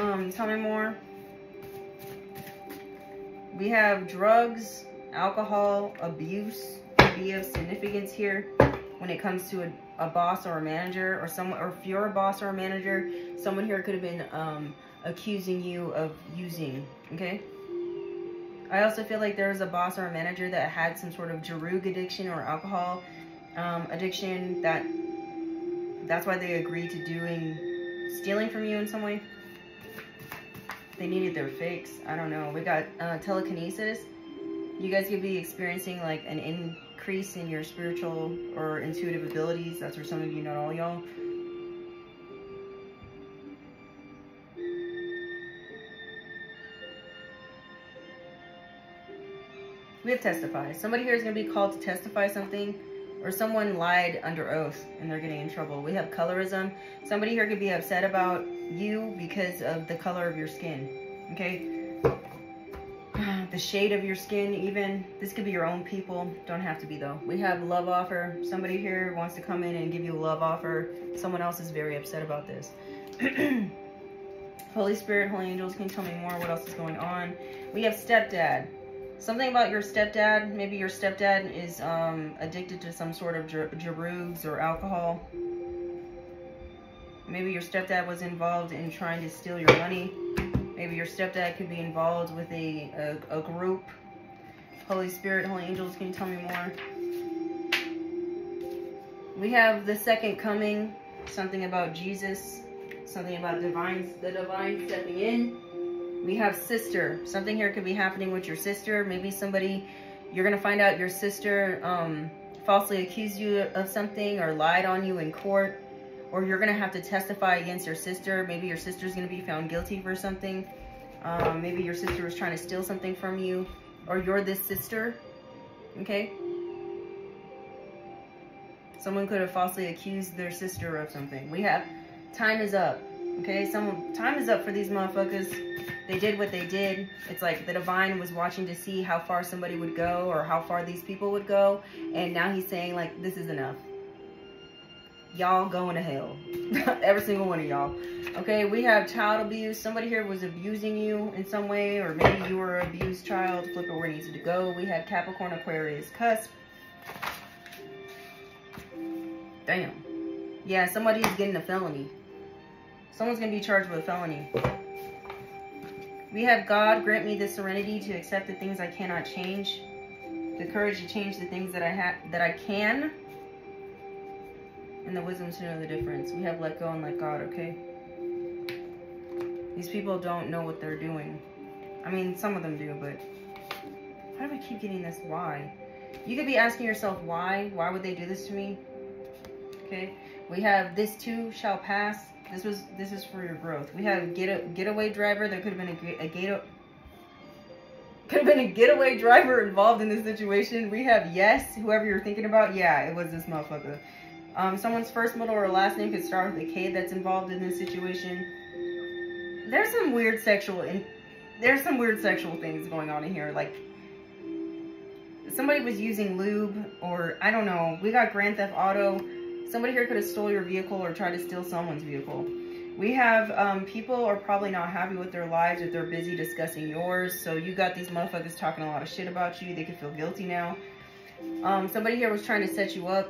Um, tell me more. We have drugs, alcohol, abuse be of significance here when it comes to a, a, boss or a manager or someone, or if you're a boss or a manager, someone here could have been um, accusing you of using, okay? I also feel like there's a boss or a manager that had some sort of drug addiction or alcohol um, addiction that that's why they agreed to doing stealing from you in some way. They needed their fix. I don't know. We got uh, telekinesis. You guys could be experiencing like an increase in your spiritual or intuitive abilities. That's for some of you, not all y'all. We have testify. Somebody here is going to be called to testify something or someone lied under oath and they're getting in trouble. We have colorism. Somebody here could be upset about you because of the color of your skin. Okay? *sighs* The shade of your skin even. This could be your own people. Don't have to be though. We have love offer. Somebody here wants to come in and give you a love offer. Someone else is very upset about this. *clears throat* Holy Spirit, Holy Angels, can you tell me more? What else is going on? We have stepdad. Something about your stepdad. Maybe your stepdad is um, addicted to some sort of drugs or alcohol. Maybe your stepdad was involved in trying to steal your money. Maybe your stepdad could be involved with a, a, a group. Holy Spirit, Holy Angels, can you tell me more? We have the second coming. Something about Jesus. Something about divine, the divine stepping in. We have sister. Something here could be happening with your sister. Maybe somebody, you're going to find out your sister um, falsely accused you of something or lied on you in court. Or you're going to have to testify against your sister. Maybe your sister's going to be found guilty for something. Um, maybe your sister was trying to steal something from you. Or you're this sister. Okay? Someone could have falsely accused their sister of something. We have, time is up. Okay, some time is up for these motherfuckers. They did what they did. It's like the divine was watching to see how far somebody would go or how far these people would go. And now he's saying like, this is enough. Y'all going to hell. *laughs* Every single one of y'all. Okay, we have child abuse. Somebody here was abusing you in some way. Or maybe you were an abused child. Flip it where it needs to go. We have Capricorn, Aquarius, cusp. Damn. Yeah, somebody's getting a felony. Someone's going to be charged with a felony. We have God grant me the serenity to accept the things I cannot change. The courage to change the things that I have that I can. and the wisdom to know the difference. We have let go and let God, okay? These people don't know what they're doing. I mean, some of them do, but how do I keep getting this why? You could be asking yourself why? Why would they do this to me? Okay. We have this too shall pass. This was this is for your growth. We have get a getaway driver. There could have been a, a gate could have been a getaway driver involved in this situation. We have yes, whoever you're thinking about. Yeah, it was this motherfucker. Um, someone's first, middle, or last name could start with a K that's involved in this situation. There's some weird sexual, in, there's some weird sexual things going on in here. Like, somebody was using lube, or I don't know. We got Grand Theft Auto. Somebody here could have stole your vehicle or tried to steal someone's vehicle. We have um, people are probably not happy with their lives if they're busy discussing yours. So you got these motherfuckers talking a lot of shit about you. They could feel guilty now. Um, somebody here was trying to set you up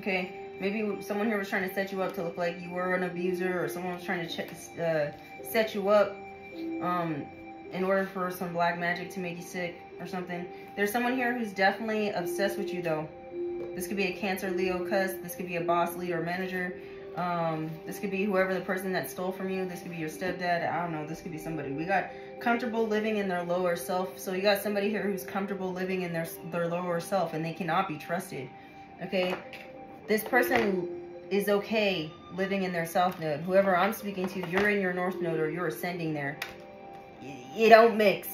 Okay, maybe someone here was trying to set you up to look like you were an abuser or someone was trying to check, uh, set you up um, in order for some black magic to make you sick or something. There's someone here who's definitely obsessed with you though. This could be a Cancer, Leo, cusp. This could be a boss, leader, manager. Um, this could be whoever the person that stole from you. This could be your stepdad. I don't know. This could be somebody. We got comfortable living in their lower self. So you got somebody here who's comfortable living in their, their lower self and they cannot be trusted. Okay this person is okay living in their south node. Whoever I'm speaking to, you're in your north node or you're ascending there. You don't mix,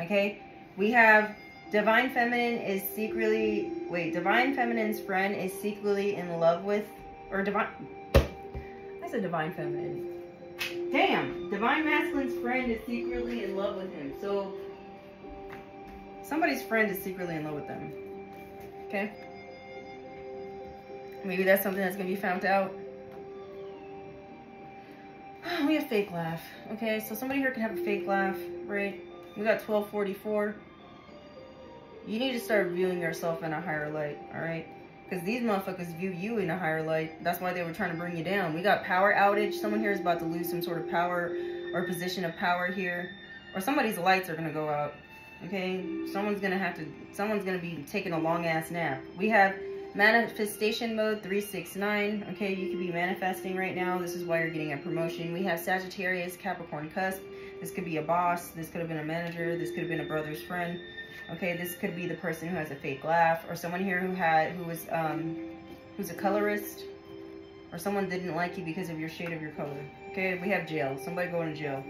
okay? We have Divine Feminine is secretly, wait, Divine Feminine's friend is secretly in love with, or Divine, I said Divine Feminine. Damn, Divine Masculine's friend is secretly in love with him. So, somebody's friend is secretly in love with them, okay? Maybe that's something that's going to be found out. *sighs* we have fake laugh. Okay, so somebody here can have a fake laugh, right? We got 1244. You need to start viewing yourself in a higher light, alright? Because these motherfuckers view you in a higher light. That's why they were trying to bring you down. We got power outage. Someone here is about to lose some sort of power or position of power here. Or somebody's lights are going to go out. Okay? Someone's going to have to, someone's going to be taking a long ass nap. We have Manifestation mode 369. Okay, you could be manifesting right now. This is why you're getting a promotion. We have Sagittarius, Capricorn cusp. This could be a boss. This could have been a manager. This could have been a brother's friend. Okay, this could be the person who has a fake laugh or someone here who had who was um who's a colorist or someone didn't like you because of your shade of your color. Okay, we have jail. Somebody going to jail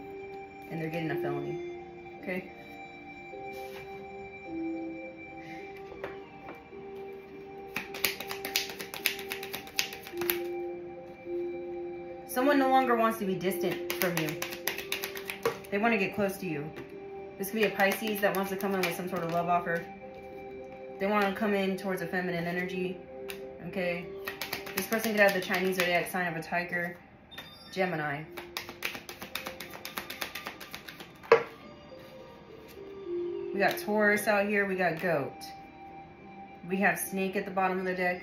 and they're getting a felony. Okay. Someone no longer wants to be distant from you. They want to get close to you. This could be a Pisces that wants to come in with some sort of love offer. They want to come in towards a feminine energy. Okay. This person could have the Chinese zodiac sign of a tiger. Gemini. We got Taurus out here. We got goat. We have snake at the bottom of the deck.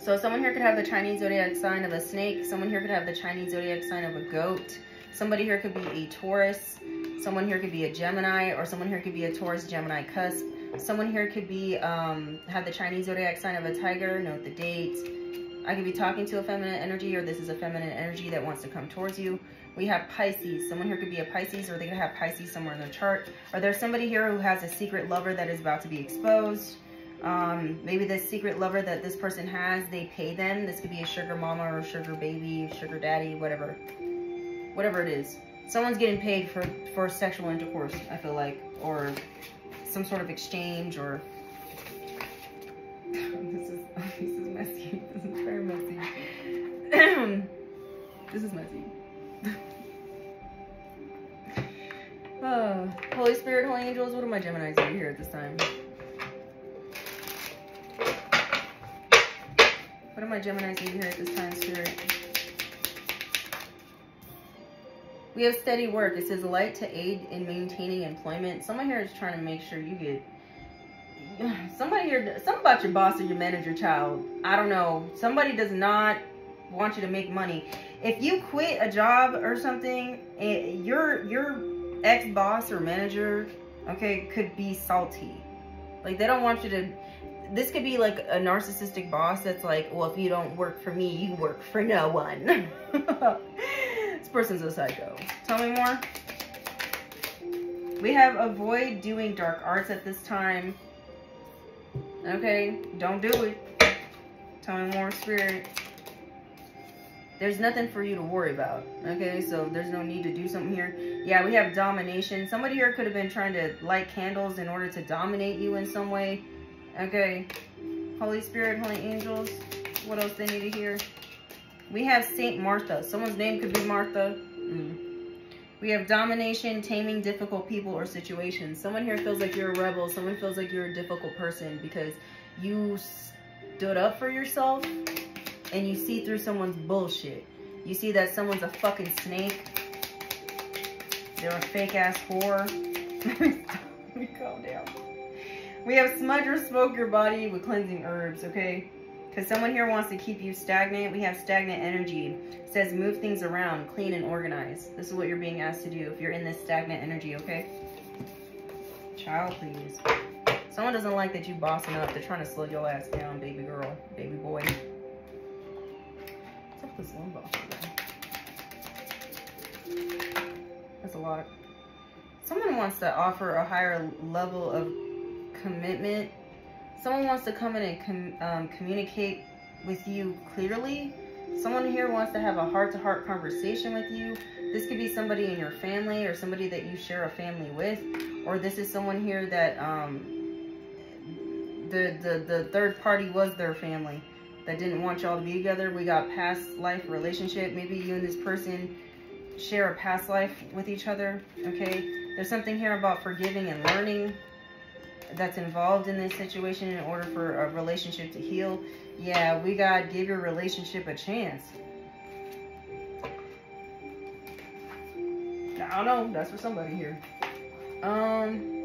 So someone here could have the Chinese zodiac sign of a snake. Someone here could have the Chinese zodiac sign of a goat. Somebody here could be a Taurus. Someone here could be a Gemini, or someone here could be a Taurus Gemini cusp. Someone here could be um, have the Chinese zodiac sign of a tiger. Note the date. I could be talking to a feminine energy, or this is a feminine energy that wants to come towards you. We have Pisces. Someone here could be a Pisces, or they could have Pisces somewhere in their chart. Are there somebody here who has a secret lover that is about to be exposed? Um, maybe the secret lover that this person has, they pay them. This could be a sugar mama or sugar baby, sugar daddy, whatever. Whatever it is. Someone's getting paid for, for sexual intercourse, I feel like. Or some sort of exchange or... *laughs* this, is, *laughs* this is messy. *laughs* This is very messy. *clears throat* this is messy. oh, Holy Spirit, Holy Angels, what are my Geminis doing here at this time? What are my Geminis doing here at this time, Spirit? We have steady work. It says light to aid in maintaining employment. Someone here is trying to make sure you get *sighs* somebody here, something about your boss or your manager child. I don't know. Somebody does not want you to make money. If you quit a job or something, it, your your ex-boss or manager, okay, could be salty. Like they don't want you to this could be like a narcissistic boss that's like, well, if you don't work for me, you work for no one. *laughs* person's a psycho. Tell me more. We have avoid doing dark arts at this time. Okay, don't do it. Tell me more, spirit. There's nothing for you to worry about. Okay, so there's no need to do something here. Yeah, we have domination. Somebody here could have been trying to light candles in order to dominate you in some way. Okay. Holy Spirit, Holy Angels. What else they need to hear? We have Saint Martha. Someone's name could be Martha. Mm. We have domination, taming difficult people or situations. Someone here feels like you're a rebel. Someone feels like you're a difficult person because you stood up for yourself and you see through someone's bullshit. You see that someone's a fucking snake. They're a fake ass whore. *laughs* Calm down. We have smudge or smoke your body with cleansing herbs, okay? Because someone here wants to keep you stagnant. We have stagnant energy. It says move things around, clean and organize. This is what you're being asked to do if you're in this stagnant energy, okay? Child, please. Someone doesn't like that you bossing up. They're trying to slow your ass down, baby girl, baby boy. What's up this limbo? That's a lot. Someone wants to offer a higher level of commitment. Someone wants to come in and com um, communicate with you clearly. Someone here wants to have a heart-to-heart -heart conversation with you. This could be somebody in your family or somebody that you share a family with. Or this is someone here that um, the, the, the third party was their family that didn't want y'all to be together. We got past life relationship. Maybe you and this person share a past life with each other, okay? There's something here about forgiving and learning that's involved in this situation in order for a relationship to heal, yeah, we got give your relationship a chance. I don't know. That's for somebody here. Um.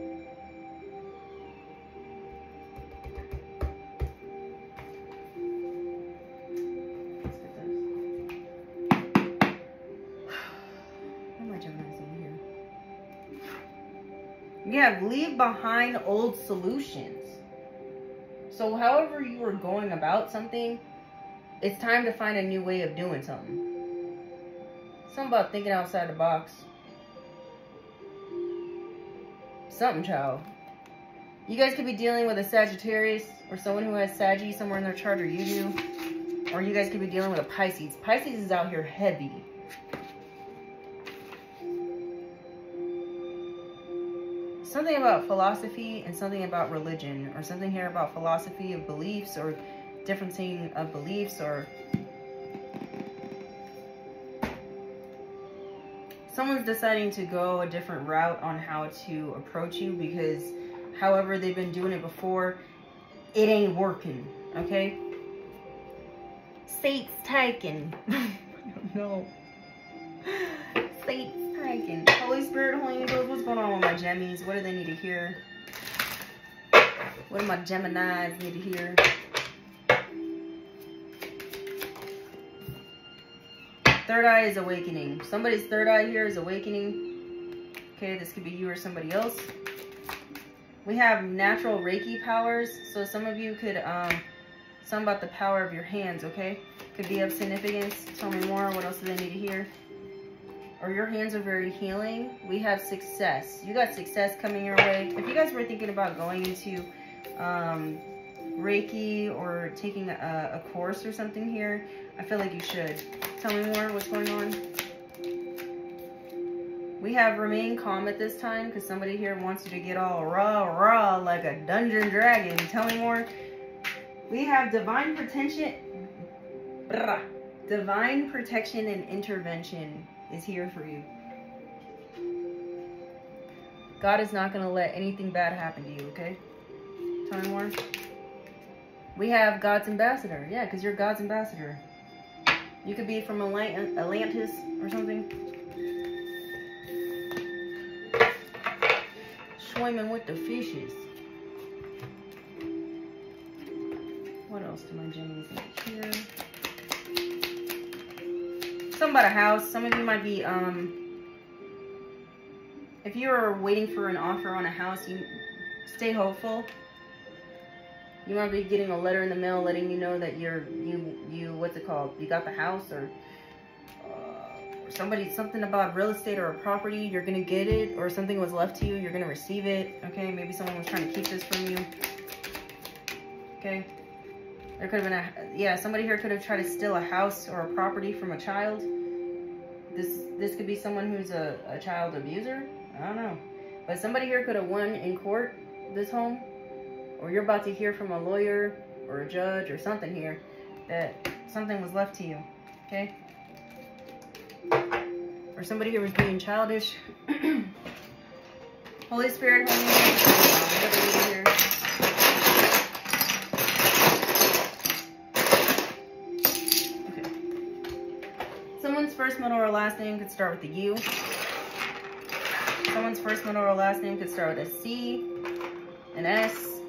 Have leave behind old solutions. So however you are going about something, it's time to find a new way of doing something. Something about thinking outside the box. Something, child. You guys could be dealing with a Sagittarius or someone who has Saggy somewhere in their chart or you do. Or you guys could be dealing with a Pisces. Pisces is out here heavy. Something about philosophy and something about religion or something here about philosophy of beliefs or differencing of beliefs or someone's deciding to go a different route on how to approach you because however they've been doing it before it ain't working okay? Sate's taken *laughs* no *laughs* Sate's Holy Spirit, Holy Angels, what's going on with my Gemmies? What do they need to hear? What do my Geminis need to hear? Third eye is awakening. Somebody's third eye here is awakening. Okay, this could be you or somebody else. We have natural Reiki powers. So some of you could, um, some about the power of your hands, okay? Could be of significance. Tell me more. What else do they need to hear? Or your hands are very healing, we have success. You got success coming your way. If you guys were thinking about going into um, Reiki or taking a, a, course or something here, I feel like you should. Tell me more what's going on. We have remain calm at this time because somebody here wants you to get all raw, raw like a dungeon dragon. Tell me more. We have divine protection. Divine protection and intervention is here for you. God is not going to let anything bad happen to you, okay? Time me more. We have God's ambassador. Yeah, because you're God's ambassador. You could be from Atlantis or something. Swimming with the fishes. What else do my Gemmies here? Something about a house. Some of you might be, um, if you're waiting for an offer on a house, you stay hopeful. You might be getting a letter in the mail letting you know that you're, you, you, what's it called? You got the house or uh, somebody, something about real estate or a property, you're going to get it or something was left to you, you're going to receive it. Okay. Maybe someone was trying to keep this from you. Okay. There could have been a, yeah, somebody here could have tried to steal a house or a property from a child. This, this could be someone who's a, a child abuser. I don't know. But somebody here could have won in court this home or you're about to hear from a lawyer or a judge or something here that something was left to you, okay? Or somebody here was being childish. *clears throat* Holy Spirit, first, middle, or last name could start with a U. Someone's first, middle, or last name could start with a C, an S,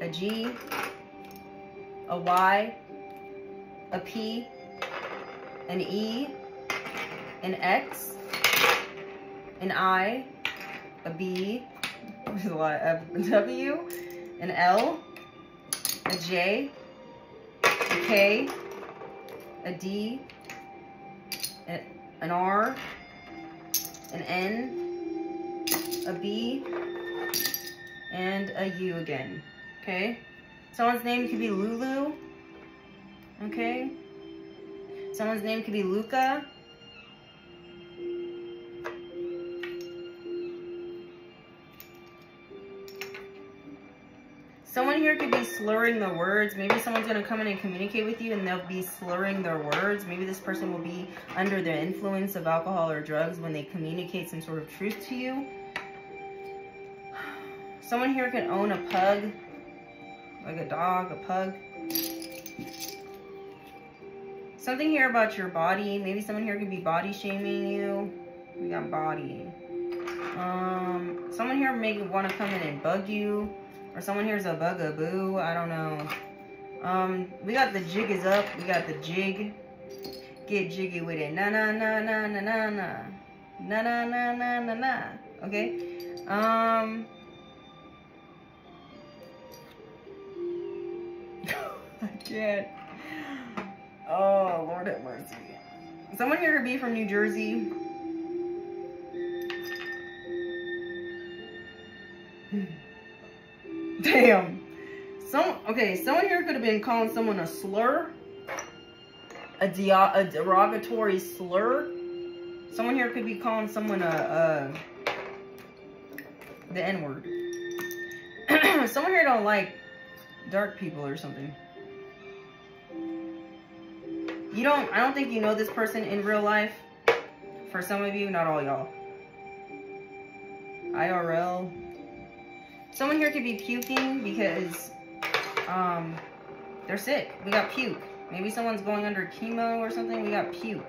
a G, a Y, a P, an E, an X, an I, a B, a *laughs* W, an L, a J, a K, a D, an R, an N, a B, and a U again okay? Someone's name could be Lulu, okay? Someone's name could be Luca. Here could be slurring the words. Maybe someone's going to come in and communicate with you and they'll be slurring their words. Maybe this person will be under the influence of alcohol or drugs when they communicate some sort of truth to you. *sighs* Someone here can own a pug like a dog, a pug. Something here about your body. Maybe someone here could be body shaming you. We got body. Um, someone here may want to come in and bug you. Or someone here's a bugaboo. I don't know. Um, we got the jig is up. We got the jig. Get jiggy with it. Na na na na na na na. Na na na na na na. Okay. Um, *laughs* I can't. Oh, Lord have mercy. Someone here could be from New Jersey. Damn. Some okay, someone here could have been calling someone a slur. A, de a derogatory slur. Someone here could be calling someone a, a the N-word. *clears throat* someone here don't like dark people or something. You don't, I don't think you know this person in real life. For some of you, not all y'all. IRL. Someone here could be puking because um, they're sick. We got puke. Maybe someone's going under chemo or something. We got puke.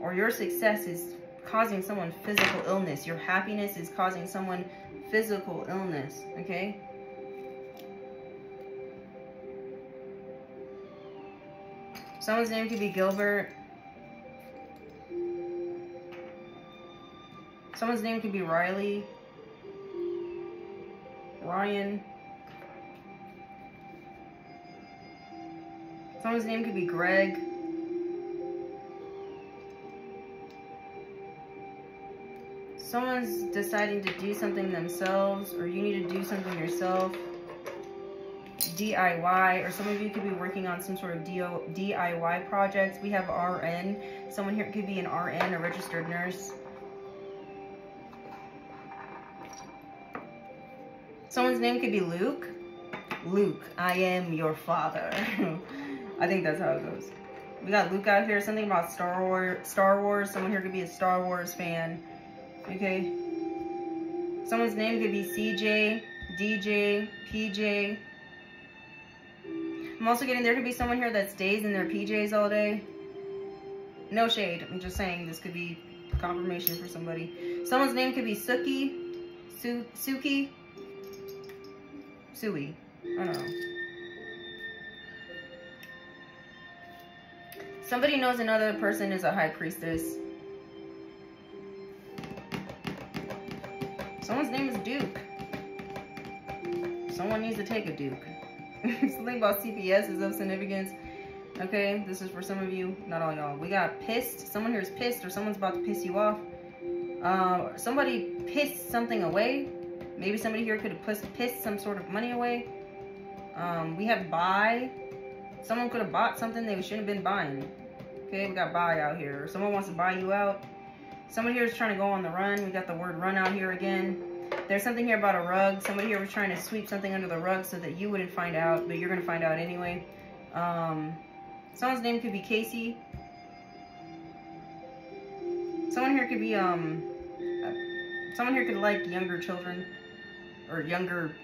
Or your success is causing someone physical illness. Your happiness is causing someone physical illness. Okay? Someone's name could be Gilbert. Someone's name could be Riley. Ryan. Someone's name could be Greg. Someone's deciding to do something themselves or you need to do something yourself. DIY, or some of you could be working on some sort of DIY projects. We have RN. Someone here could be an RN, a registered nurse. Someone's name could be Luke. Luke, I am your father. *laughs* I think that's how it goes. We got Luke out here. Something about Star Wars. Star Wars. Someone here could be a Star Wars fan. Okay. Someone's name could be CJ, DJ, PJ, I'm also getting there could be someone here that stays in their PJs all day. No shade. I'm just saying this could be confirmation for somebody. Someone's name could be Suki. Su Suki. Sui. I don't know. Somebody knows another person is a high priestess. Someone's name is Duke. Someone needs to take a Duke. *laughs* Something about CPS is of significance. Okay, this is for some of you, not all y'all. We got pissed. Someone here is pissed or someone's about to piss you off. Uh, somebody pissed something away. Maybe somebody here could have pissed some sort of money away. Um, we have buy. Someone could have bought something they shouldn't have been buying. Okay, we got buy out here. Someone wants to buy you out. Somebody here is trying to go on the run. We got the word run out here again. There's something here about a rug. Somebody here was trying to sweep something under the rug so that you wouldn't find out, but you're going to find out anyway. Um, someone's name could be Casey. Someone here could be, um, uh, someone here could like younger children or younger,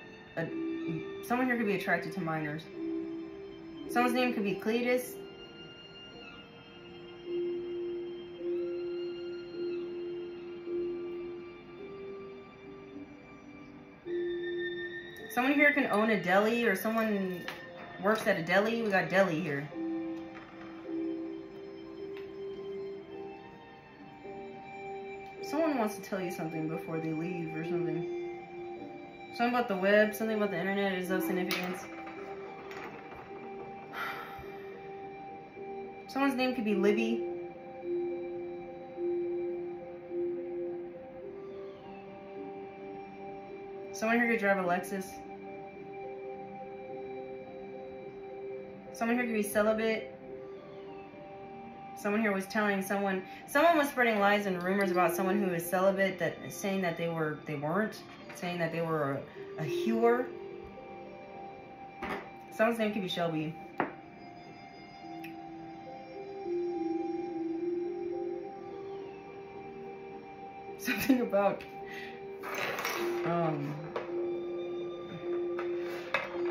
someone here could be attracted to minors. Someone's name could be Cletus. Someone here can own a deli or someone works at a deli. We got deli here. Someone wants to tell you something before they leave or something. Something about the web, something about the internet is of significance. *sighs* Someone's name could be Libby. Someone here could drive a Lexus. Someone here could be celibate. Someone here was telling someone, someone was spreading lies and rumors about someone who is celibate, that saying that they were, they weren't, saying that they were a, a hewer. Someone's name could be Shelby. *laughs* Something about, um,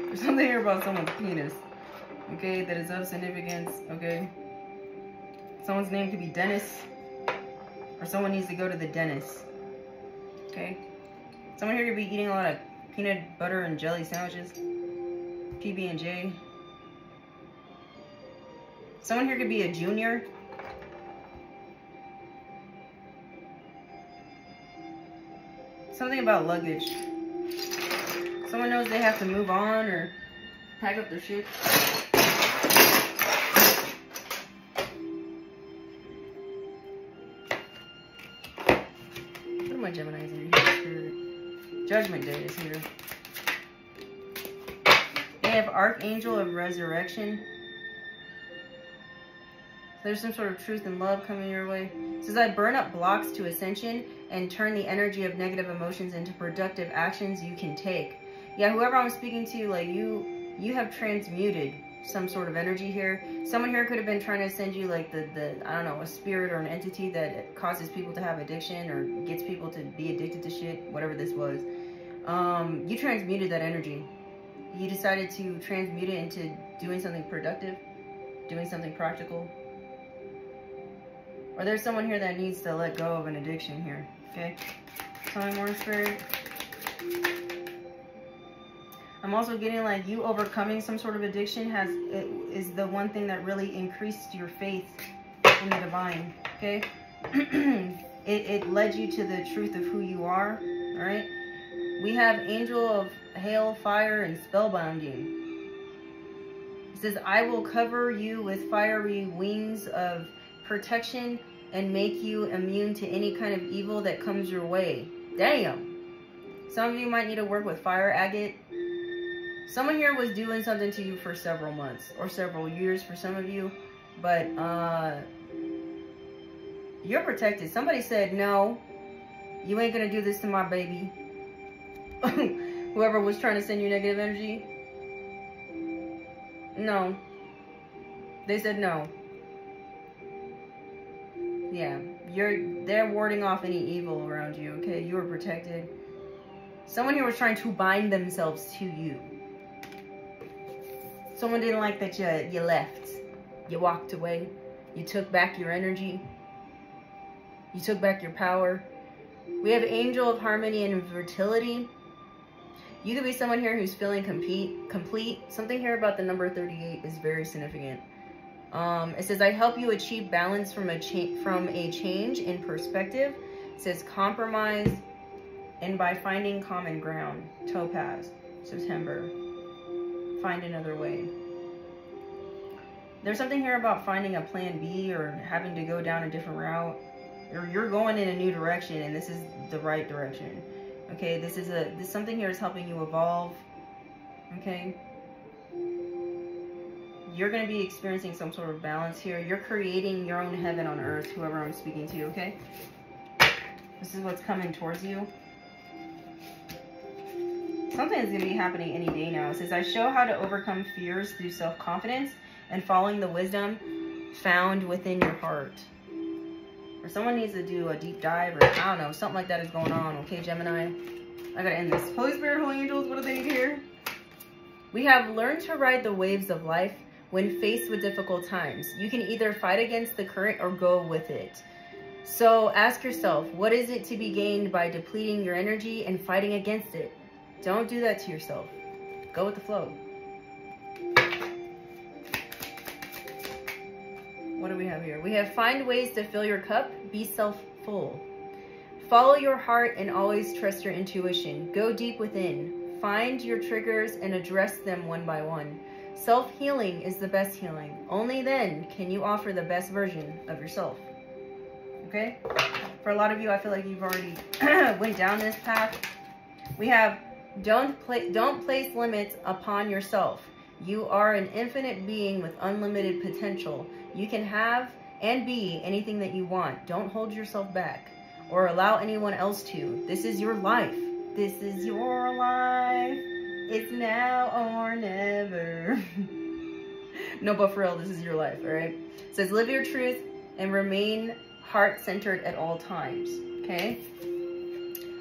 there's something here about someone's penis okay, that is of significance, okay? Someone's name could be Dennis, or someone needs to go to the dentist, okay? Someone here could be eating a lot of peanut butter and jelly sandwiches, PB&J. Someone here could be a junior. Something about luggage. Someone knows they have to move on or pack up their shit. my Gemini's are here. Judgment Day is here. They have Archangel of Resurrection. There's some sort of truth and love coming your way. It says, I burn up blocks to ascension and turn the energy of negative emotions into productive actions you can take. Yeah, whoever I'm speaking to, like you, you have transmuted some sort of energy here. Someone here could have been trying to send you like the, the, I don't know, a spirit or an entity that causes people to have addiction or gets people to be addicted to shit, whatever this was. Um, you transmuted that energy. You decided to transmute it into doing something productive, doing something practical. Or there's someone here that needs to let go of an addiction here, okay? Tell me more, Spirit. I'm also getting like you overcoming some sort of addiction has is the one thing that really increased your faith in the divine. Okay, *clears throat* it, it led you to the truth of who you are. All right. We have angel of hail, fire, and spellbinding. It says, "I will cover you with fiery wings of protection and make you immune to any kind of evil that comes your way." Damn. Some of you might need to work with fire agate someone here was doing something to you for several months or several years for some of you, but uh, you're protected. Somebody said, no, you ain't going to do this to my baby. *laughs* Whoever was trying to send you negative energy. No. They said no. Yeah, you're they're warding off any evil around you, okay? You are protected. Someone here was trying to bind themselves to you. Someone didn't like that you, you left. You walked away. You took back your energy. You took back your power. We have angel of harmony and fertility. You could be someone here who's feeling complete. complete. Something here about the number 38 is very significant. Um, it says, I help you achieve balance from a, from a change in perspective. It says, compromise and by finding common ground. Topaz. September. Find another way. There's something here about finding a plan B or having to go down a different route. Or you're going in a new direction and this is the right direction. Okay, this is a this something here is helping you evolve. Okay. You're going to be experiencing some sort of balance here. You're creating your own heaven on earth, whoever I'm speaking to, okay? This is what's coming towards you. Something is going to be happening any day now. It says, I show how to overcome fears through self-confidence and following the wisdom found within your heart. Or someone needs to do a deep dive or I don't know, something like that is going on. Okay, Gemini? I gotta end this. Holy Spirit, Holy Angels, what do they need hear? We have learned to ride the waves of life when faced with difficult times. You can either fight against the current or go with it. So ask yourself, what is it to be gained by depleting your energy and fighting against it? Don't do that to yourself. Go with the flow. What do we have here? We have find ways to fill your cup. Be self-full. Follow your heart and always trust your intuition. Go deep within. Find your triggers and address them one by one. Self-healing is the best healing. Only then can you offer the best version of yourself. Okay? For a lot of you, I feel like you've already *clears throat* went down this path. We have don't play don't place limits upon yourself. You are an infinite being with unlimited potential. You can have and be anything that you want. Don't hold yourself back or allow anyone else to. This is your life. This is your life. It's now or never. *laughs* no, but for real, this is your life, all right? It says, live your truth and remain heart-centered at all times, okay?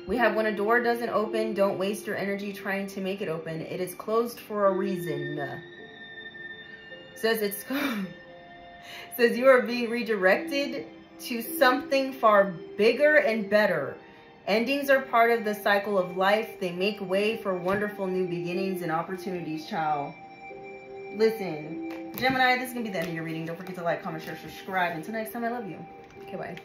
We have when a door doesn't open, don't waste your energy trying to make it open. It is closed for a reason. Says it's *laughs* says you are being redirected to something far bigger and better. Endings are part of the cycle of life. They make way for wonderful new beginnings and opportunities, child. Listen, Gemini, this is going to be the end of your reading. Don't forget to like, comment, share, subscribe. Until next time, I love you. Okay, bye.